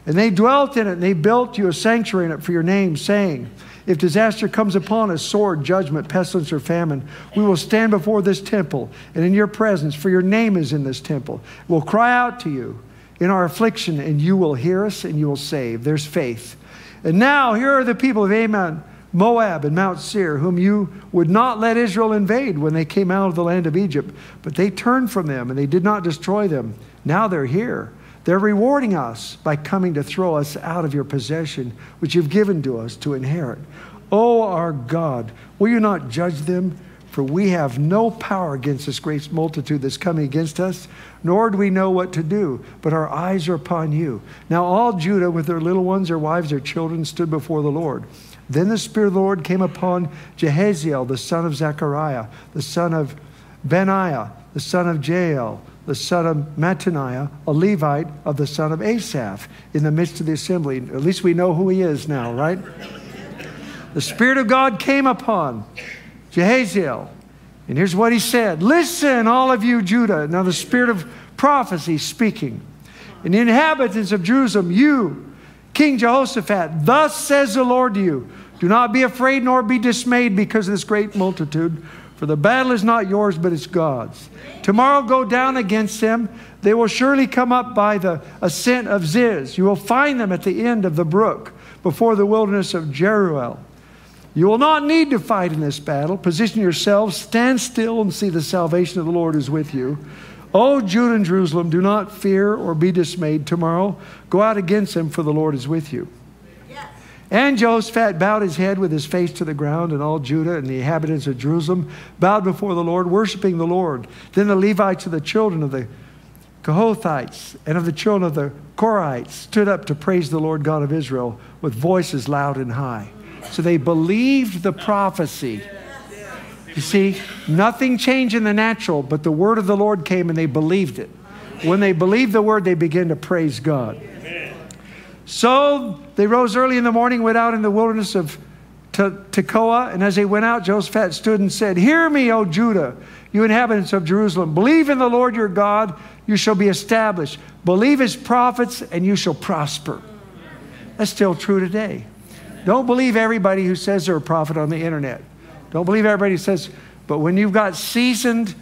And they dwelt in it, and they built you a sanctuary in it for your name, saying, If disaster comes upon us, sword, judgment, pestilence, or famine, we will stand before this temple and in your presence, for your name is in this temple. We'll cry out to you, in our affliction, and you will hear us and you will save. There's faith. And now, here are the people of Ammon, Moab, and Mount Seir, whom you would not let Israel invade when they came out of the land of Egypt. But they turned from them and they did not destroy them. Now they're here. They're rewarding us by coming to throw us out of your possession, which you've given to us to inherit. O oh, our God, will you not judge them? For we have no power against this great multitude that's coming against us, nor do we know what to do, but our eyes are upon you. Now all Judah, with their little ones, their wives, their children, stood before the Lord. Then the Spirit of the Lord came upon Jehaziel, the son of Zechariah, the son of Benaiah, the son of Jael, the son of Mattaniah, a Levite of the son of Asaph, in the midst of the assembly. At least we know who he is now, right? The Spirit of God came upon Jehaziel. And here's what he said Listen, all of you, Judah. Now, the spirit of prophecy speaking. And the inhabitants of Jerusalem, you, King Jehoshaphat, thus says the Lord to you Do not be afraid nor be dismayed because of this great multitude, for the battle is not yours, but it's God's. Tomorrow go down against them. They will surely come up by the ascent of Ziz. You will find them at the end of the brook, before the wilderness of Jeruel. You will not need to fight in this battle. Position yourselves, stand still, and see the salvation of the Lord is with you. O Judah and Jerusalem, do not fear or be dismayed. Tomorrow, go out against them, for the Lord is with you. And Jehoshaphat bowed his head with his face to the ground, and all Judah and the inhabitants of Jerusalem bowed before the Lord, worshiping the Lord. Then the Levites of the children of the Kohathites and of the children of the Korahites stood up to praise the Lord God of Israel with voices loud and high. So they believed the prophecy. You see, nothing changed in the natural, but the word of the Lord came and they believed it. When they believed the word, they began to praise God. So they rose early in the morning, went out in the wilderness of Tekoa, and as they went out, Jehoshaphat stood and said, Hear me, O Judah, you inhabitants of Jerusalem. Believe in the Lord your God, you shall be established. Believe his prophets, and you shall prosper. That's still true today. Don't believe everybody who says they're a prophet on the internet. Don't believe everybody who says, but when you've got seasoned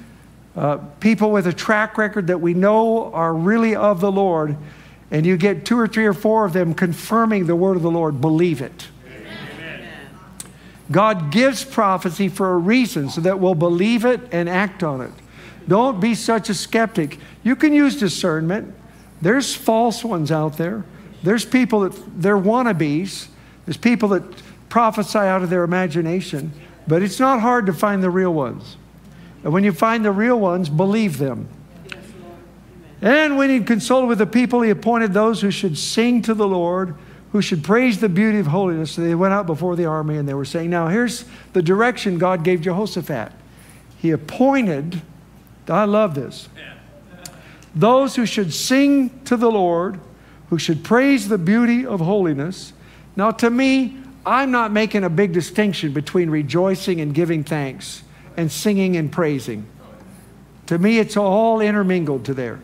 uh, people with a track record that we know are really of the Lord, and you get two or three or four of them confirming the word of the Lord, believe it. Amen. God gives prophecy for a reason so that we'll believe it and act on it. Don't be such a skeptic. You can use discernment. There's false ones out there. There's people that they're wannabes. There's people that prophesy out of their imagination, but it's not hard to find the real ones. And when you find the real ones, believe them. And when he'd consulted with the people, he appointed those who should sing to the Lord, who should praise the beauty of holiness. So they went out before the army and they were saying, Now here's the direction God gave Jehoshaphat. He appointed, I love this, those who should sing to the Lord, who should praise the beauty of holiness, now, to me, I'm not making a big distinction between rejoicing and giving thanks and singing and praising. To me, it's all intermingled to there.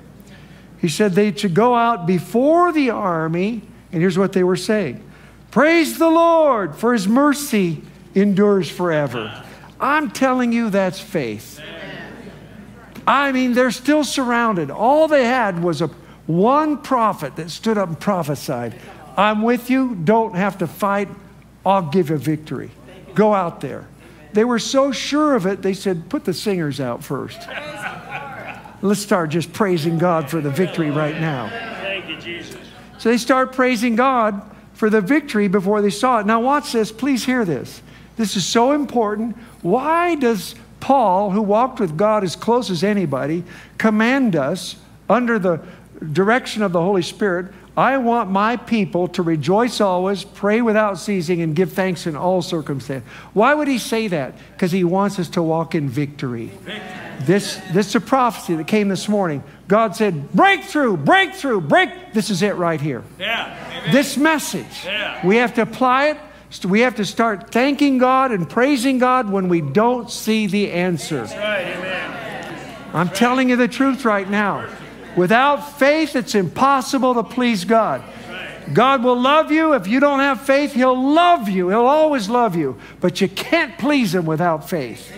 He said they should go out before the army, and here's what they were saying Praise the Lord, for his mercy endures forever. I'm telling you, that's faith. I mean, they're still surrounded. All they had was a one prophet that stood up and prophesied. I'm with you. Don't have to fight. I'll give you victory. Go out there. They were so sure of it, they said, put the singers out first. Let's start just praising God for the victory right now. Thank you, Jesus. So they start praising God for the victory before they saw it. Now, watch this. Please hear this. This is so important. Why does Paul, who walked with God as close as anybody, command us under the direction of the Holy Spirit I want my people to rejoice always, pray without ceasing, and give thanks in all circumstances. Why would he say that? Because he wants us to walk in victory. This, this is a prophecy that came this morning. God said, breakthrough, breakthrough, break. This is it right here. Yeah. This message. Yeah. We have to apply it. We have to start thanking God and praising God when we don't see the answer. Right. I'm telling you the truth right now. Without faith, it's impossible to please God. God will love you. If you don't have faith, He'll love you. He'll always love you. But you can't please Him without faith.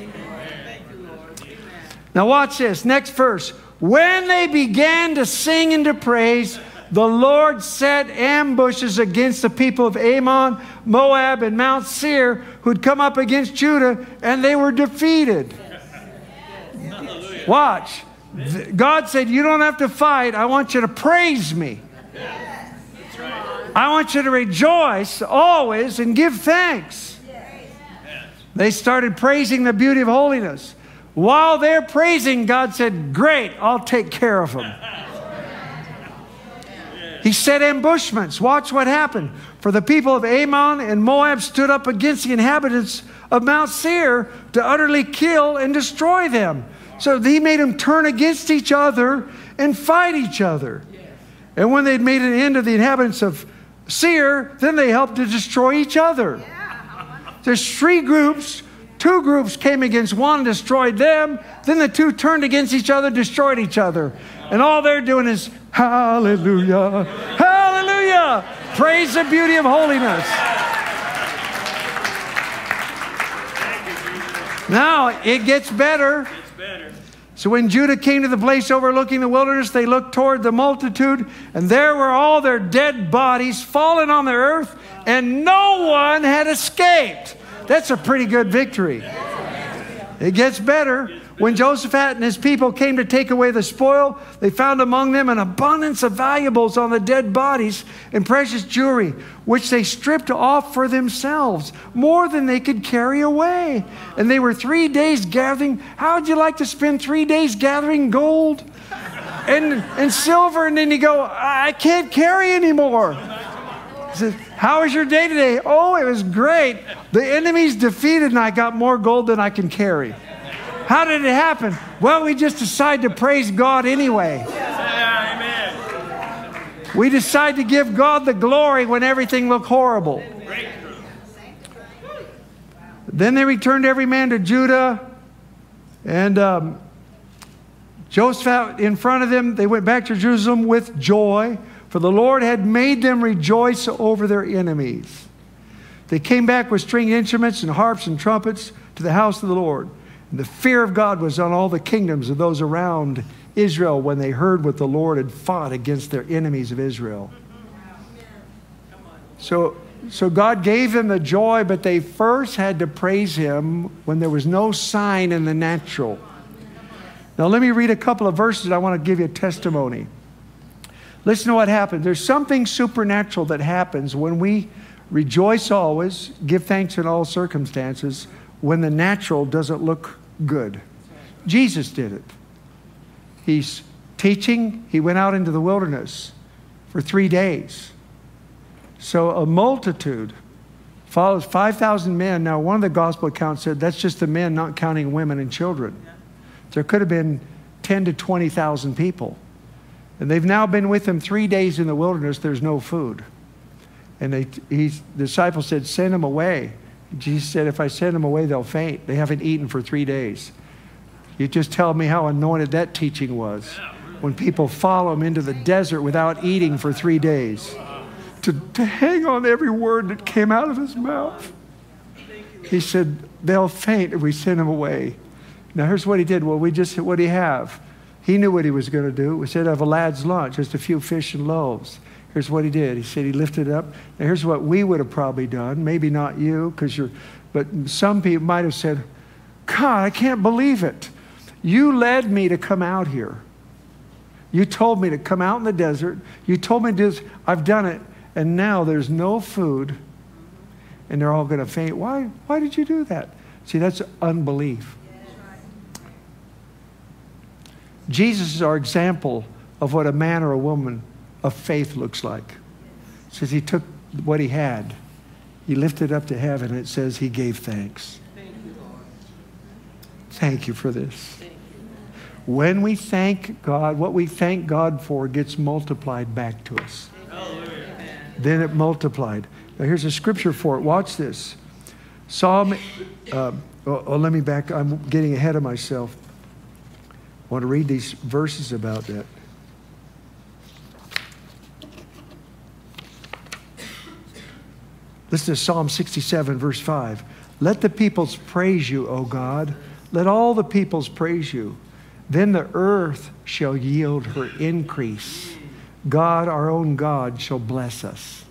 Now, watch this. Next verse. When they began to sing and to praise, the Lord set ambushes against the people of Ammon, Moab, and Mount Seir who'd come up against Judah, and they were defeated. Watch. God said, You don't have to fight. I want you to praise me. I want you to rejoice always and give thanks. They started praising the beauty of holiness. While they're praising, God said, Great, I'll take care of them. He set ambushments. Watch what happened. For the people of Ammon and Moab stood up against the inhabitants of Mount Seir to utterly kill and destroy them. So he made them turn against each other and fight each other. And when they'd made an end of the inhabitants of Seir, then they helped to destroy each other. There's three groups. Two groups came against one, destroyed them. Then the two turned against each other, destroyed each other. And all they're doing is, Hallelujah, Hallelujah. Praise the beauty of holiness. Now it gets better. So when Judah came to the place overlooking the wilderness, they looked toward the multitude, and there were all their dead bodies fallen on the earth, and no one had escaped. That's a pretty good victory. It gets better. When Jehoshaphat and his people came to take away the spoil, they found among them an abundance of valuables on the dead bodies and precious jewelry, which they stripped off for themselves, more than they could carry away. And they were three days gathering. How would you like to spend three days gathering gold and, and silver? And then you go, I can't carry anymore. Says, How was your day today? Oh, it was great. The enemy's defeated, and I got more gold than I can carry. How did it happen? Well, we just decide to praise God anyway. We decide to give God the glory when everything looked horrible. Then they returned every man to Judah, and um, Joseph in front of them. They went back to Jerusalem with joy, for the Lord had made them rejoice over their enemies. They came back with string instruments and harps and trumpets to the house of the Lord. The fear of God was on all the kingdoms of those around Israel when they heard what the Lord had fought against their enemies of Israel. So, so God gave them the joy, but they first had to praise Him when there was no sign in the natural. Now, let me read a couple of verses. I want to give you a testimony. Listen to what happened. There's something supernatural that happens when we rejoice always, give thanks in all circumstances, when the natural doesn't look good. Jesus did it. He's teaching, he went out into the wilderness for three days. So a multitude follows 5,000 men. Now, one of the gospel accounts said that's just the men, not counting women and children. There could have been 10 to 20,000 people. And they've now been with him three days in the wilderness. There's no food. And they, he, the disciples said, Send them away. Jesus said, If I send them away, they'll faint. They haven't eaten for three days. You just tell me how anointed that teaching was. When people follow him into the desert without eating for three days, to, to hang on every word that came out of his mouth. He said, They'll faint if we send them away. Now, here's what he did. Well, we just, what do you have? He knew what he was going to do. We said, have a lad's lunch, just a few fish and loaves. Here's what he did. He said he lifted up. Now here's what we would have probably done. Maybe not you, because you're, but some people might have said, God, I can't believe it. You led me to come out here. You told me to come out in the desert. You told me to do this. I've done it. And now there's no food and they're all going to faint. Why, why did you do that? See, that's unbelief. Jesus is our example of what a man or a woman of faith looks like. It says he took what he had, he lifted up to heaven, and it says he gave thanks. Thank you, Lord. Thank you for this. You. When we thank God, what we thank God for gets multiplied back to us. Then it multiplied. Now here's a scripture for it. Watch this. Psalm, uh, oh, oh, let me back. I'm getting ahead of myself. I want to read these verses about that. Listen to Psalm 67, verse 5. Let the peoples praise you, O God. Let all the peoples praise you. Then the earth shall yield her increase. God, our own God, shall bless us.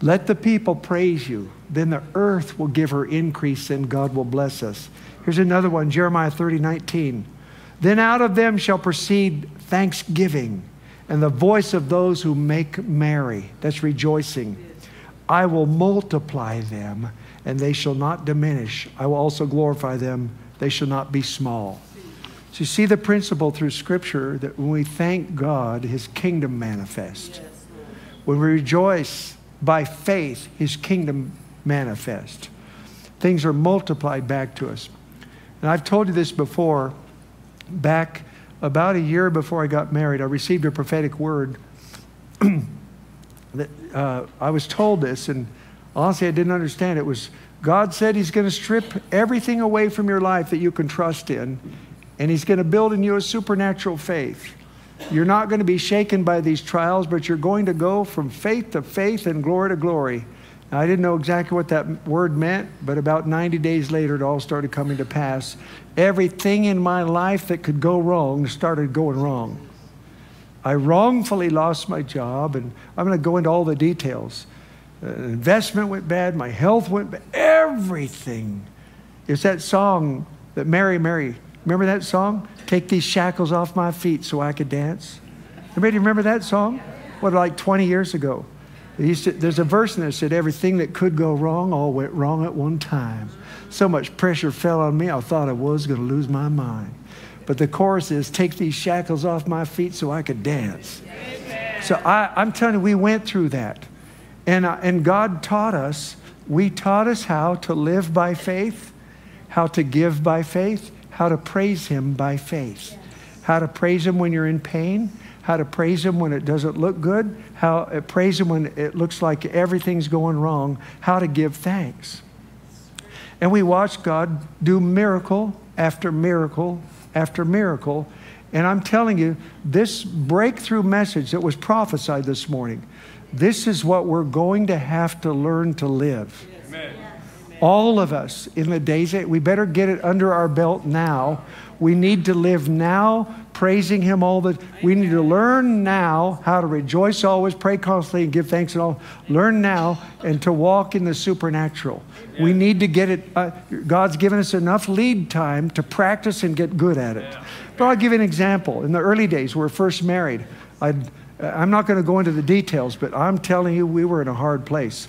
Let the people praise you. Then the earth will give her increase and God will bless us. Here's another one Jeremiah 30, 19. Then out of them shall proceed thanksgiving and the voice of those who make merry. That's rejoicing. I will multiply them and they shall not diminish. I will also glorify them, they shall not be small. So you see the principle through Scripture that when we thank God, His kingdom manifests. When we rejoice by faith, His kingdom manifests. Things are multiplied back to us. And I've told you this before. Back about a year before I got married, I received a prophetic word. that uh, I was told this, and honestly, I didn't understand. It was God said He's going to strip everything away from your life that you can trust in, and He's going to build in you a supernatural faith. You're not going to be shaken by these trials, but you're going to go from faith to faith and glory to glory. Now, I didn't know exactly what that word meant, but about 90 days later, it all started coming to pass. Everything in my life that could go wrong started going wrong. I wrongfully lost my job, and I'm going to go into all the details. Uh, investment went bad, my health went bad, everything. It's that song that Mary, Mary, remember that song? Take these shackles off my feet so I could dance. Anybody remember that song? What, like 20 years ago? To, there's a verse in there that said, Everything that could go wrong all went wrong at one time. So much pressure fell on me, I thought I was going to lose my mind. But the chorus is, Take these shackles off my feet so I could dance. Amen. So I, I'm telling you, we went through that. And, uh, and God taught us, we taught us how to live by faith, how to give by faith, how to praise Him by faith, how to praise Him when you're in pain, how to praise Him when it doesn't look good, how to uh, praise Him when it looks like everything's going wrong, how to give thanks. And we watched God do miracle after miracle after miracle. And I'm telling you, this breakthrough message that was prophesied this morning, this is what we're going to have to learn to live. Amen. All of us in the days that we better get it under our belt now. We need to live now, praising Him all the. We need to learn now how to rejoice always, pray constantly, and give thanks and all. Learn now and to walk in the supernatural. We need to get it. Uh, God's given us enough lead time to practice and get good at it. But I'll give you an example. In the early days, we were first married. I'd uh, I'm not going to go into the details, but I'm telling you, we were in a hard place.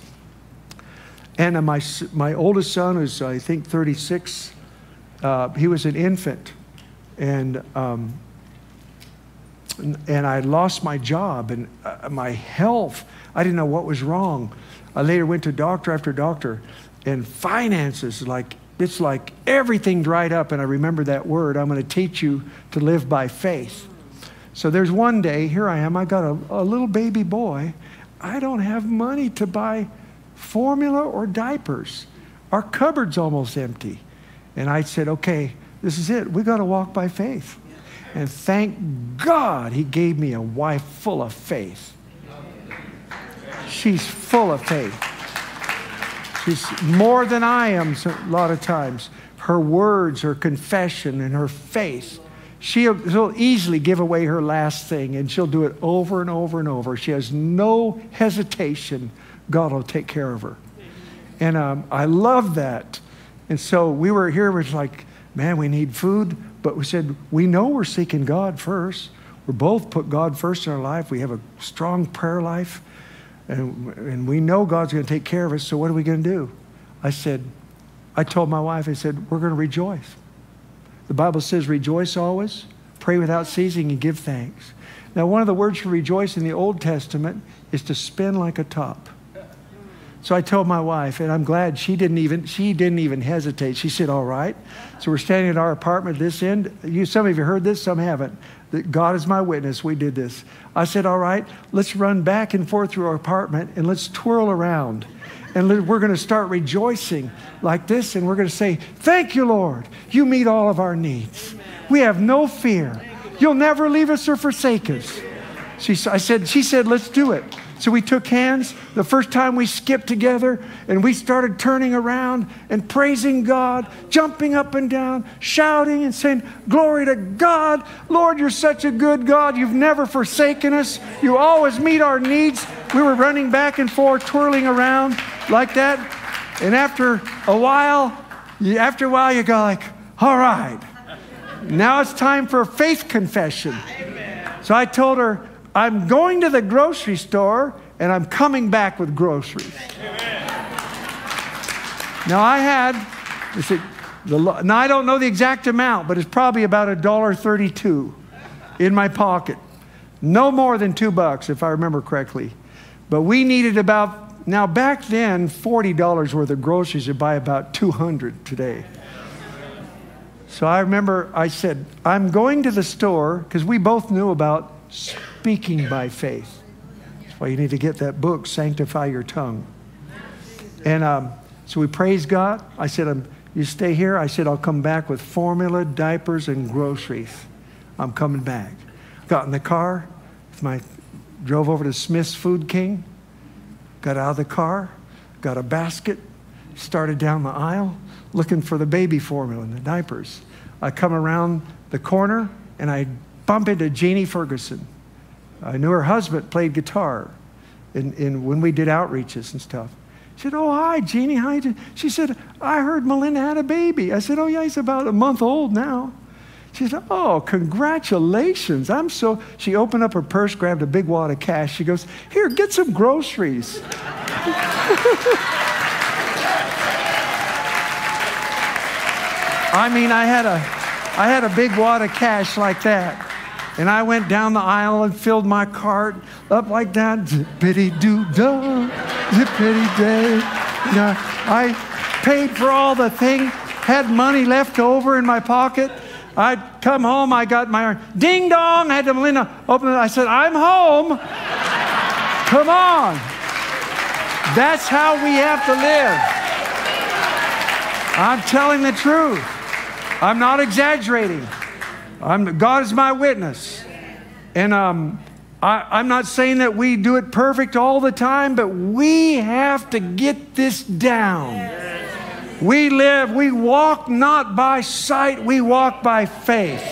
And uh, my, my oldest son, who's I think 36, uh, he was an infant. And, um, and I lost my job and uh, my health. I didn't know what was wrong. I later went to doctor after doctor. And finances, like, it's like everything dried up. And I remember that word I'm going to teach you to live by faith. So there's one day, here I am, I got a, a little baby boy. I don't have money to buy formula or diapers. Our cupboard's almost empty. And I said, okay, this is it. We got to walk by faith. And thank God he gave me a wife full of faith. She's full of faith. She's more than I am a lot of times. Her words, her confession, and her faith She'll, easily give away her last thing and she'll do it over and over and over. She has no hesitation. God will take care of her. And um, I love that. And so we were here, it was like, man, we need food. But we said, we know we're seeking God first. We're both put God first in our life. We have a strong prayer life. And, and we know God's going to take care of us. So what are we going to do? I said, I told my wife, I said, we're going to rejoice. The Bible says, rejoice always, pray without ceasing, and give thanks. Now, one of the words for rejoice in the Old Testament is to spin like a top. So I told my wife, and I'm glad she didn't even she didn't even hesitate. She said, "All right." So we're standing at our apartment this end. You, some of you heard this, some haven't. That God is my witness. We did this. I said, "All right, let's run back and forth through our apartment and let's twirl around." And we're going to start rejoicing like this, and we're going to say, Thank you, Lord. You meet all of our needs. We have no fear. You'll never leave us or forsake us. She, I said, she said, let's do it. So we took hands. The first time we skipped together and we started turning around and praising God, jumping up and down, shouting and saying, Glory to God. Lord, you're such a good God. You've never forsaken us. You always meet our needs. We were running back and forth, twirling around like that. And after a while, after a while, you go like, all right, now it's time for a faith confession. So I told her, I'm going to the grocery store and I'm coming back with groceries. Now I had, the, now I don't know the exact amount, but it's probably about a dollar thirty-two in my pocket. No more than two bucks, if I remember correctly. But we needed about now back then forty dollars worth of groceries to buy about two hundred today. So I remember I said, I'm going to the store because we both knew about speaking by faith. That's why you need to get that book, Sanctify Your Tongue. And um, so we praised God. I said, um, You stay here. I said, I'll come back with formula, diapers, and groceries. I'm coming back. Got in the car, my, drove over to Smith's Food King, got out of the car, got a basket, started down the aisle looking for the baby formula and the diapers. I come around the corner and I bump into Jeannie Ferguson. I knew her husband played guitar in, in, when we did outreaches and stuff. She said, Oh, hi, Jeannie. Hi. She said, I heard Melinda had a baby. I said, Oh, yeah, he's about a month old now. She said, Oh, congratulations. I'm so. She opened up her purse, grabbed a big wad of cash. She goes, Here, get some groceries. I mean, I had a, I had a big wad of cash like that. And I went down the aisle and filled my cart up like that. Zippity doo dah, zippity day. I paid for all the thing, had money left over in my pocket. I'd come home, I got my ding dong, I had to Melinda open it. I said, I'm home. Come on. That's how we have to live. I'm telling the truth. I'm not exaggerating. I'm, God is my witness. And um, I, am not saying that we do it perfect all the time, but we have to get this down. We live, we walk not by sight, we walk by faith.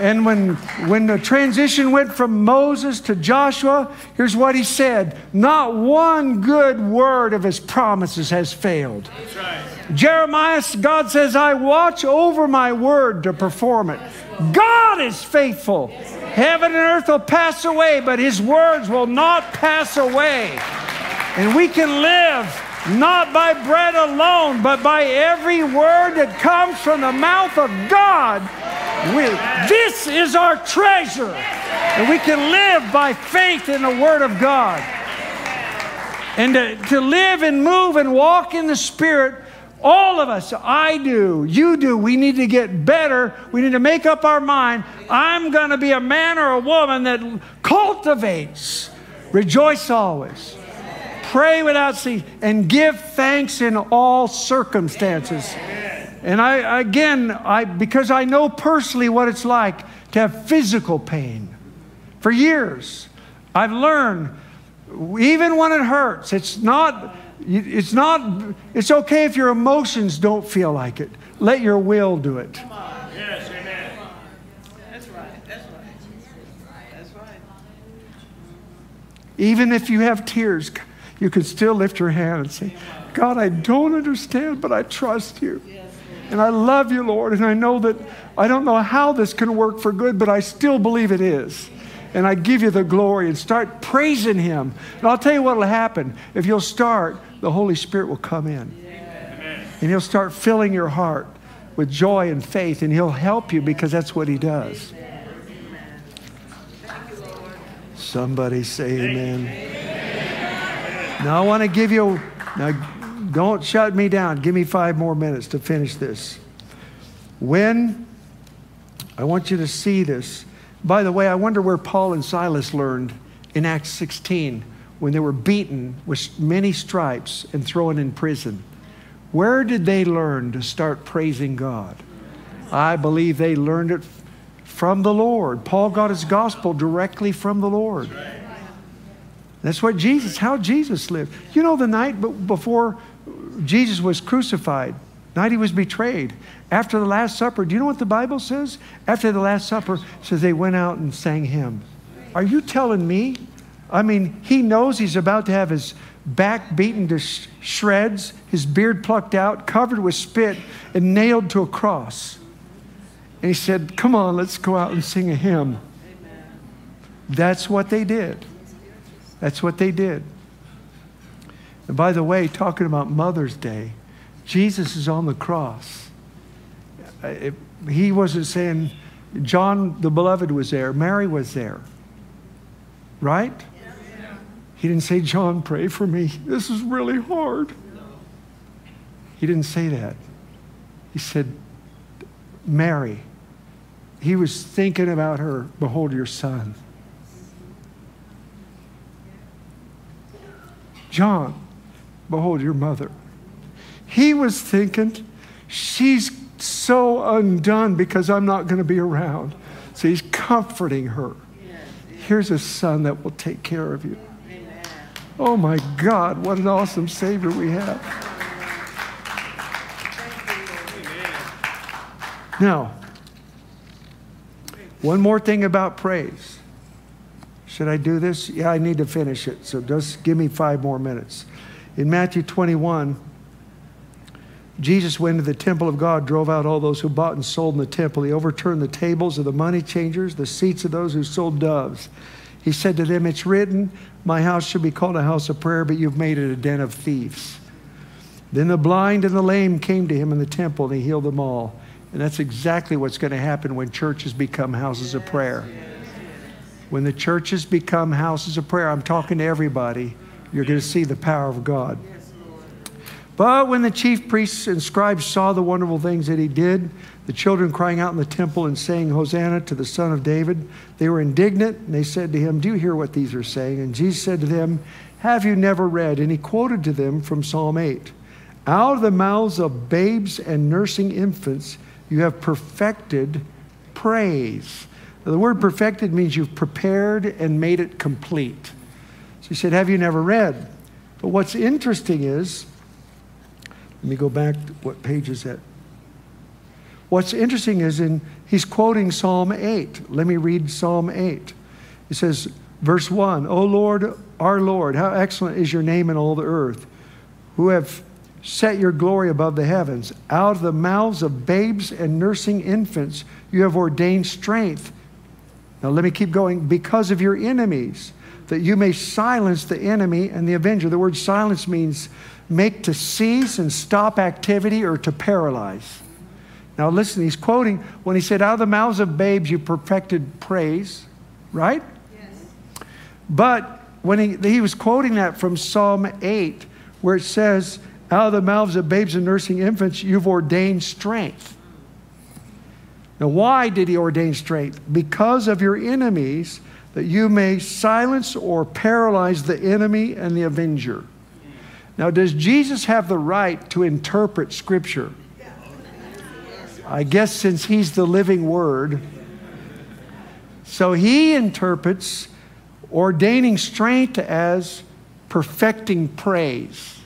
And when, when the transition went from Moses to Joshua, here's what he said Not one good word of his promises has failed. Right. Jeremiah, God says, I watch over my word to perform it. God is faithful. Heaven and earth will pass away, but his words will not pass away. And we can live not by bread alone, but by every word that comes from the mouth of God. We, this is our treasure. And we can live by faith in the Word of God. And to, to live and move and walk in the Spirit all of us, I do, you do, we need to get better. We need to make up our mind. I'm going to be a man or a woman that cultivates. Rejoice always. Pray without ceasing and give thanks in all circumstances. And I, again, I, because I know personally what it's like to have physical pain. For years, I've learned, even when it hurts, it's not it's not, it's okay if your emotions don't feel like it. Let your will do it. Yes, amen. That's right. That's right. That's right. Even if you have tears, you can still lift your hand and say, God, I don't understand, but I trust you. And I love you, Lord. And I know that I don't know how this can work for good, but I still believe it is and I give you the glory and start praising Him. And I'll tell you what will happen. If you'll start, the Holy Spirit will come in. And He'll start filling your heart with joy and faith, and He'll help you because that's what He does. Somebody say amen. Now I want to give you, now don't shut me down. Give me five more minutes to finish this. When, I want you to see this. By the way, I wonder where Paul and Silas learned in Acts 16 when they were beaten with many stripes and thrown in prison. Where did they learn to start praising God? I believe they learned it from the Lord. Paul got his gospel directly from the Lord. That's what Jesus, how Jesus lived. You know, the night before Jesus was crucified, night he was betrayed, after the Last Supper, do you know what the Bible says? After the Last Supper, says they went out and sang hymns. Are you telling me? I mean, he knows he's about to have his back beaten to sh- shreds, his beard plucked out, covered with spit, and nailed to a cross. And he said, Come on, let's go out and sing a hymn. That's what they did. That's what they did. And by the way, talking about Mother's Day, Jesus is on the cross. Uh, it, he wasn't saying, John the Beloved was there, Mary was there. Right? He didn't say, John, pray for me. This is really hard. He didn't say that. He said, Mary. He was thinking about her. Behold your son. John, behold your mother. He was thinking, she's so undone because I'm not going to be around. So he's comforting her. Here's a son that will take care of you. Oh my God, what an awesome Savior we have. Now, one more thing about praise. Should I do this? Yeah, I need to finish it. So just give me five more minutes. In Matthew 21, Jesus went to the temple of God, drove out all those who bought and sold in the temple. He overturned the tables of the money changers, the seats of those who sold doves. He said to them, It's written, My house should be called a house of prayer, but you've made it a den of thieves. Then the blind and the lame came to him in the temple, and he healed them all. And that's exactly what's going to happen when churches become houses of prayer. When the churches become houses of prayer, I'm talking to everybody, you're going to see the power of God. But when the chief priests and scribes saw the wonderful things that he did, the children crying out in the temple and saying, Hosanna to the Son of David, they were indignant and they said to him, Do you hear what these are saying? And Jesus said to them, Have you never read? And he quoted to them from Psalm 8 Out of the mouths of babes and nursing infants, you have perfected praise. Now, the word perfected means you've prepared and made it complete. So he said, Have you never read? But what's interesting is, let me go back. What page is that? What's interesting is in he's quoting Psalm 8. Let me read Psalm 8. It says, verse 1, O Lord, our Lord, how excellent is your name in all the earth, who have set your glory above the heavens. Out of the mouths of babes and nursing infants, you have ordained strength. Now let me keep going. Because of your enemies, that you may silence the enemy and the avenger. The word silence means make to cease and stop activity or to paralyze. Now, listen, he's quoting when he said, Out of the mouths of babes you perfected praise, right? Yes. But when he, he was quoting that from Psalm 8, where it says, Out of the mouths of babes and nursing infants you've ordained strength. Now, why did he ordain strength? Because of your enemies, that you may silence or paralyze the enemy and the avenger. Now, does Jesus have the right to interpret Scripture? I guess since he's the living word. So he interprets ordaining strength as perfecting praise.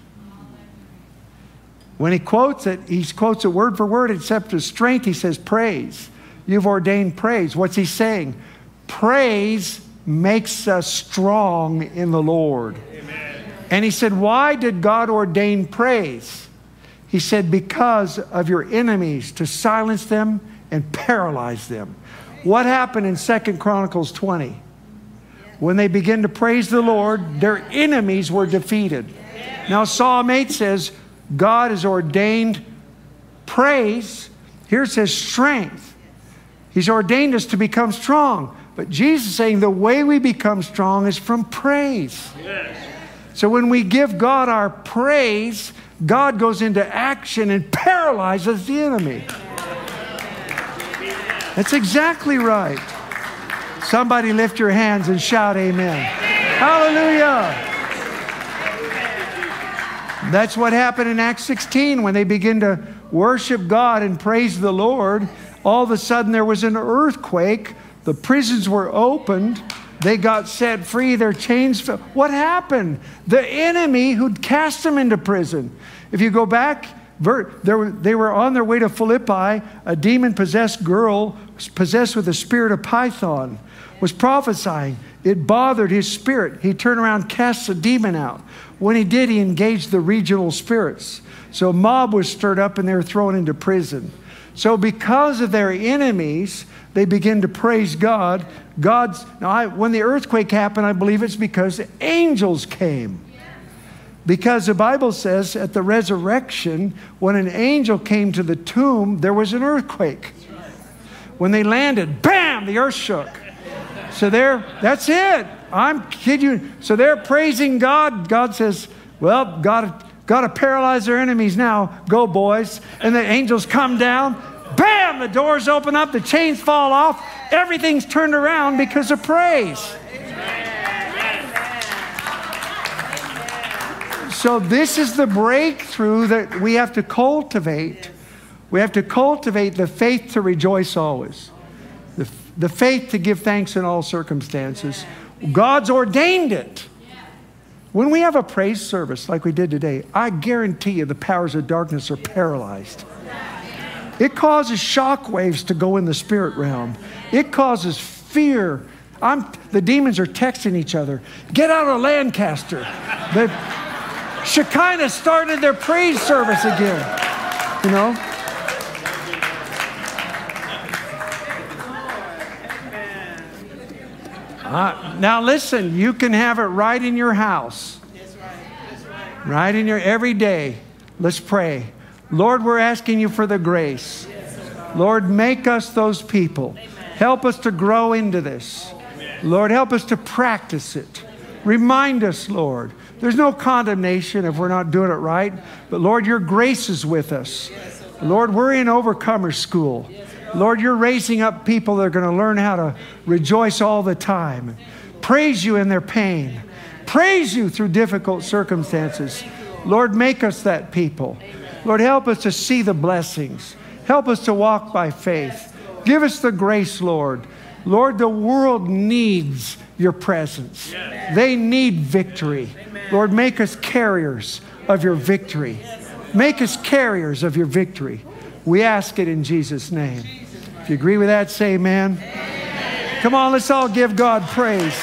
When he quotes it, he quotes it word for word, except as strength, he says praise. You've ordained praise. What's he saying? Praise makes us strong in the Lord. And he said, Why did God ordain praise? He said, Because of your enemies, to silence them and paralyze them. What happened in Second Chronicles 20? When they began to praise the Lord, their enemies were defeated. Now, Psalm 8 says, God has ordained praise. Here it says strength. He's ordained us to become strong. But Jesus is saying the way we become strong is from praise. Yes. So when we give God our praise, God goes into action and paralyzes the enemy. That's exactly right. Somebody lift your hands and shout amen. Hallelujah. That's what happened in Acts 16 when they begin to worship God and praise the Lord. All of a sudden, there was an earthquake. The prisons were opened. They got set free. Their chains fell. What happened? The enemy who'd cast them into prison. If you go back, they were on their way to Philippi. A demon possessed girl, possessed with the spirit of Python, was prophesying. It bothered his spirit. He turned around, cast the demon out. When he did, he engaged the regional spirits. So a mob was stirred up and they were thrown into prison. So because of their enemies, they begin to praise God. God's now I, when the earthquake happened, I believe it's because angels came. Because the Bible says at the resurrection, when an angel came to the tomb, there was an earthquake. When they landed, bam, the earth shook. So there, that's it. I'm kidding you. So they're praising God. God says, Well, God, got to paralyze their enemies now. Go, boys. And the angels come down. Bam! The doors open up, the chains fall off, everything's turned around because of praise. So, this is the breakthrough that we have to cultivate. We have to cultivate the faith to rejoice always, the, the faith to give thanks in all circumstances. God's ordained it. When we have a praise service like we did today, I guarantee you the powers of darkness are paralyzed. It causes shock waves to go in the spirit realm. It causes fear. I'm, the demons are texting each other. Get out of Lancaster. The Shekinah started their praise service again. You know? Uh, now listen, you can have it right in your house. Right in your every day. Let's pray. Lord, we're asking you for the grace. Lord, make us those people. Help us to grow into this. Lord, help us to practice it. Remind us, Lord. There's no condemnation if we're not doing it right, but Lord, your grace is with us. Lord, we're in overcomer school. Lord, you're raising up people that are going to learn how to rejoice all the time, praise you in their pain, praise you through difficult circumstances. Lord, make us that people. Lord, help us to see the blessings. Help us to walk by faith. Give us the grace, Lord. Lord, the world needs your presence. They need victory. Lord, make us carriers of your victory. Make us carriers of your victory. We ask it in Jesus' name. If you agree with that, say amen. Come on, let's all give God praise.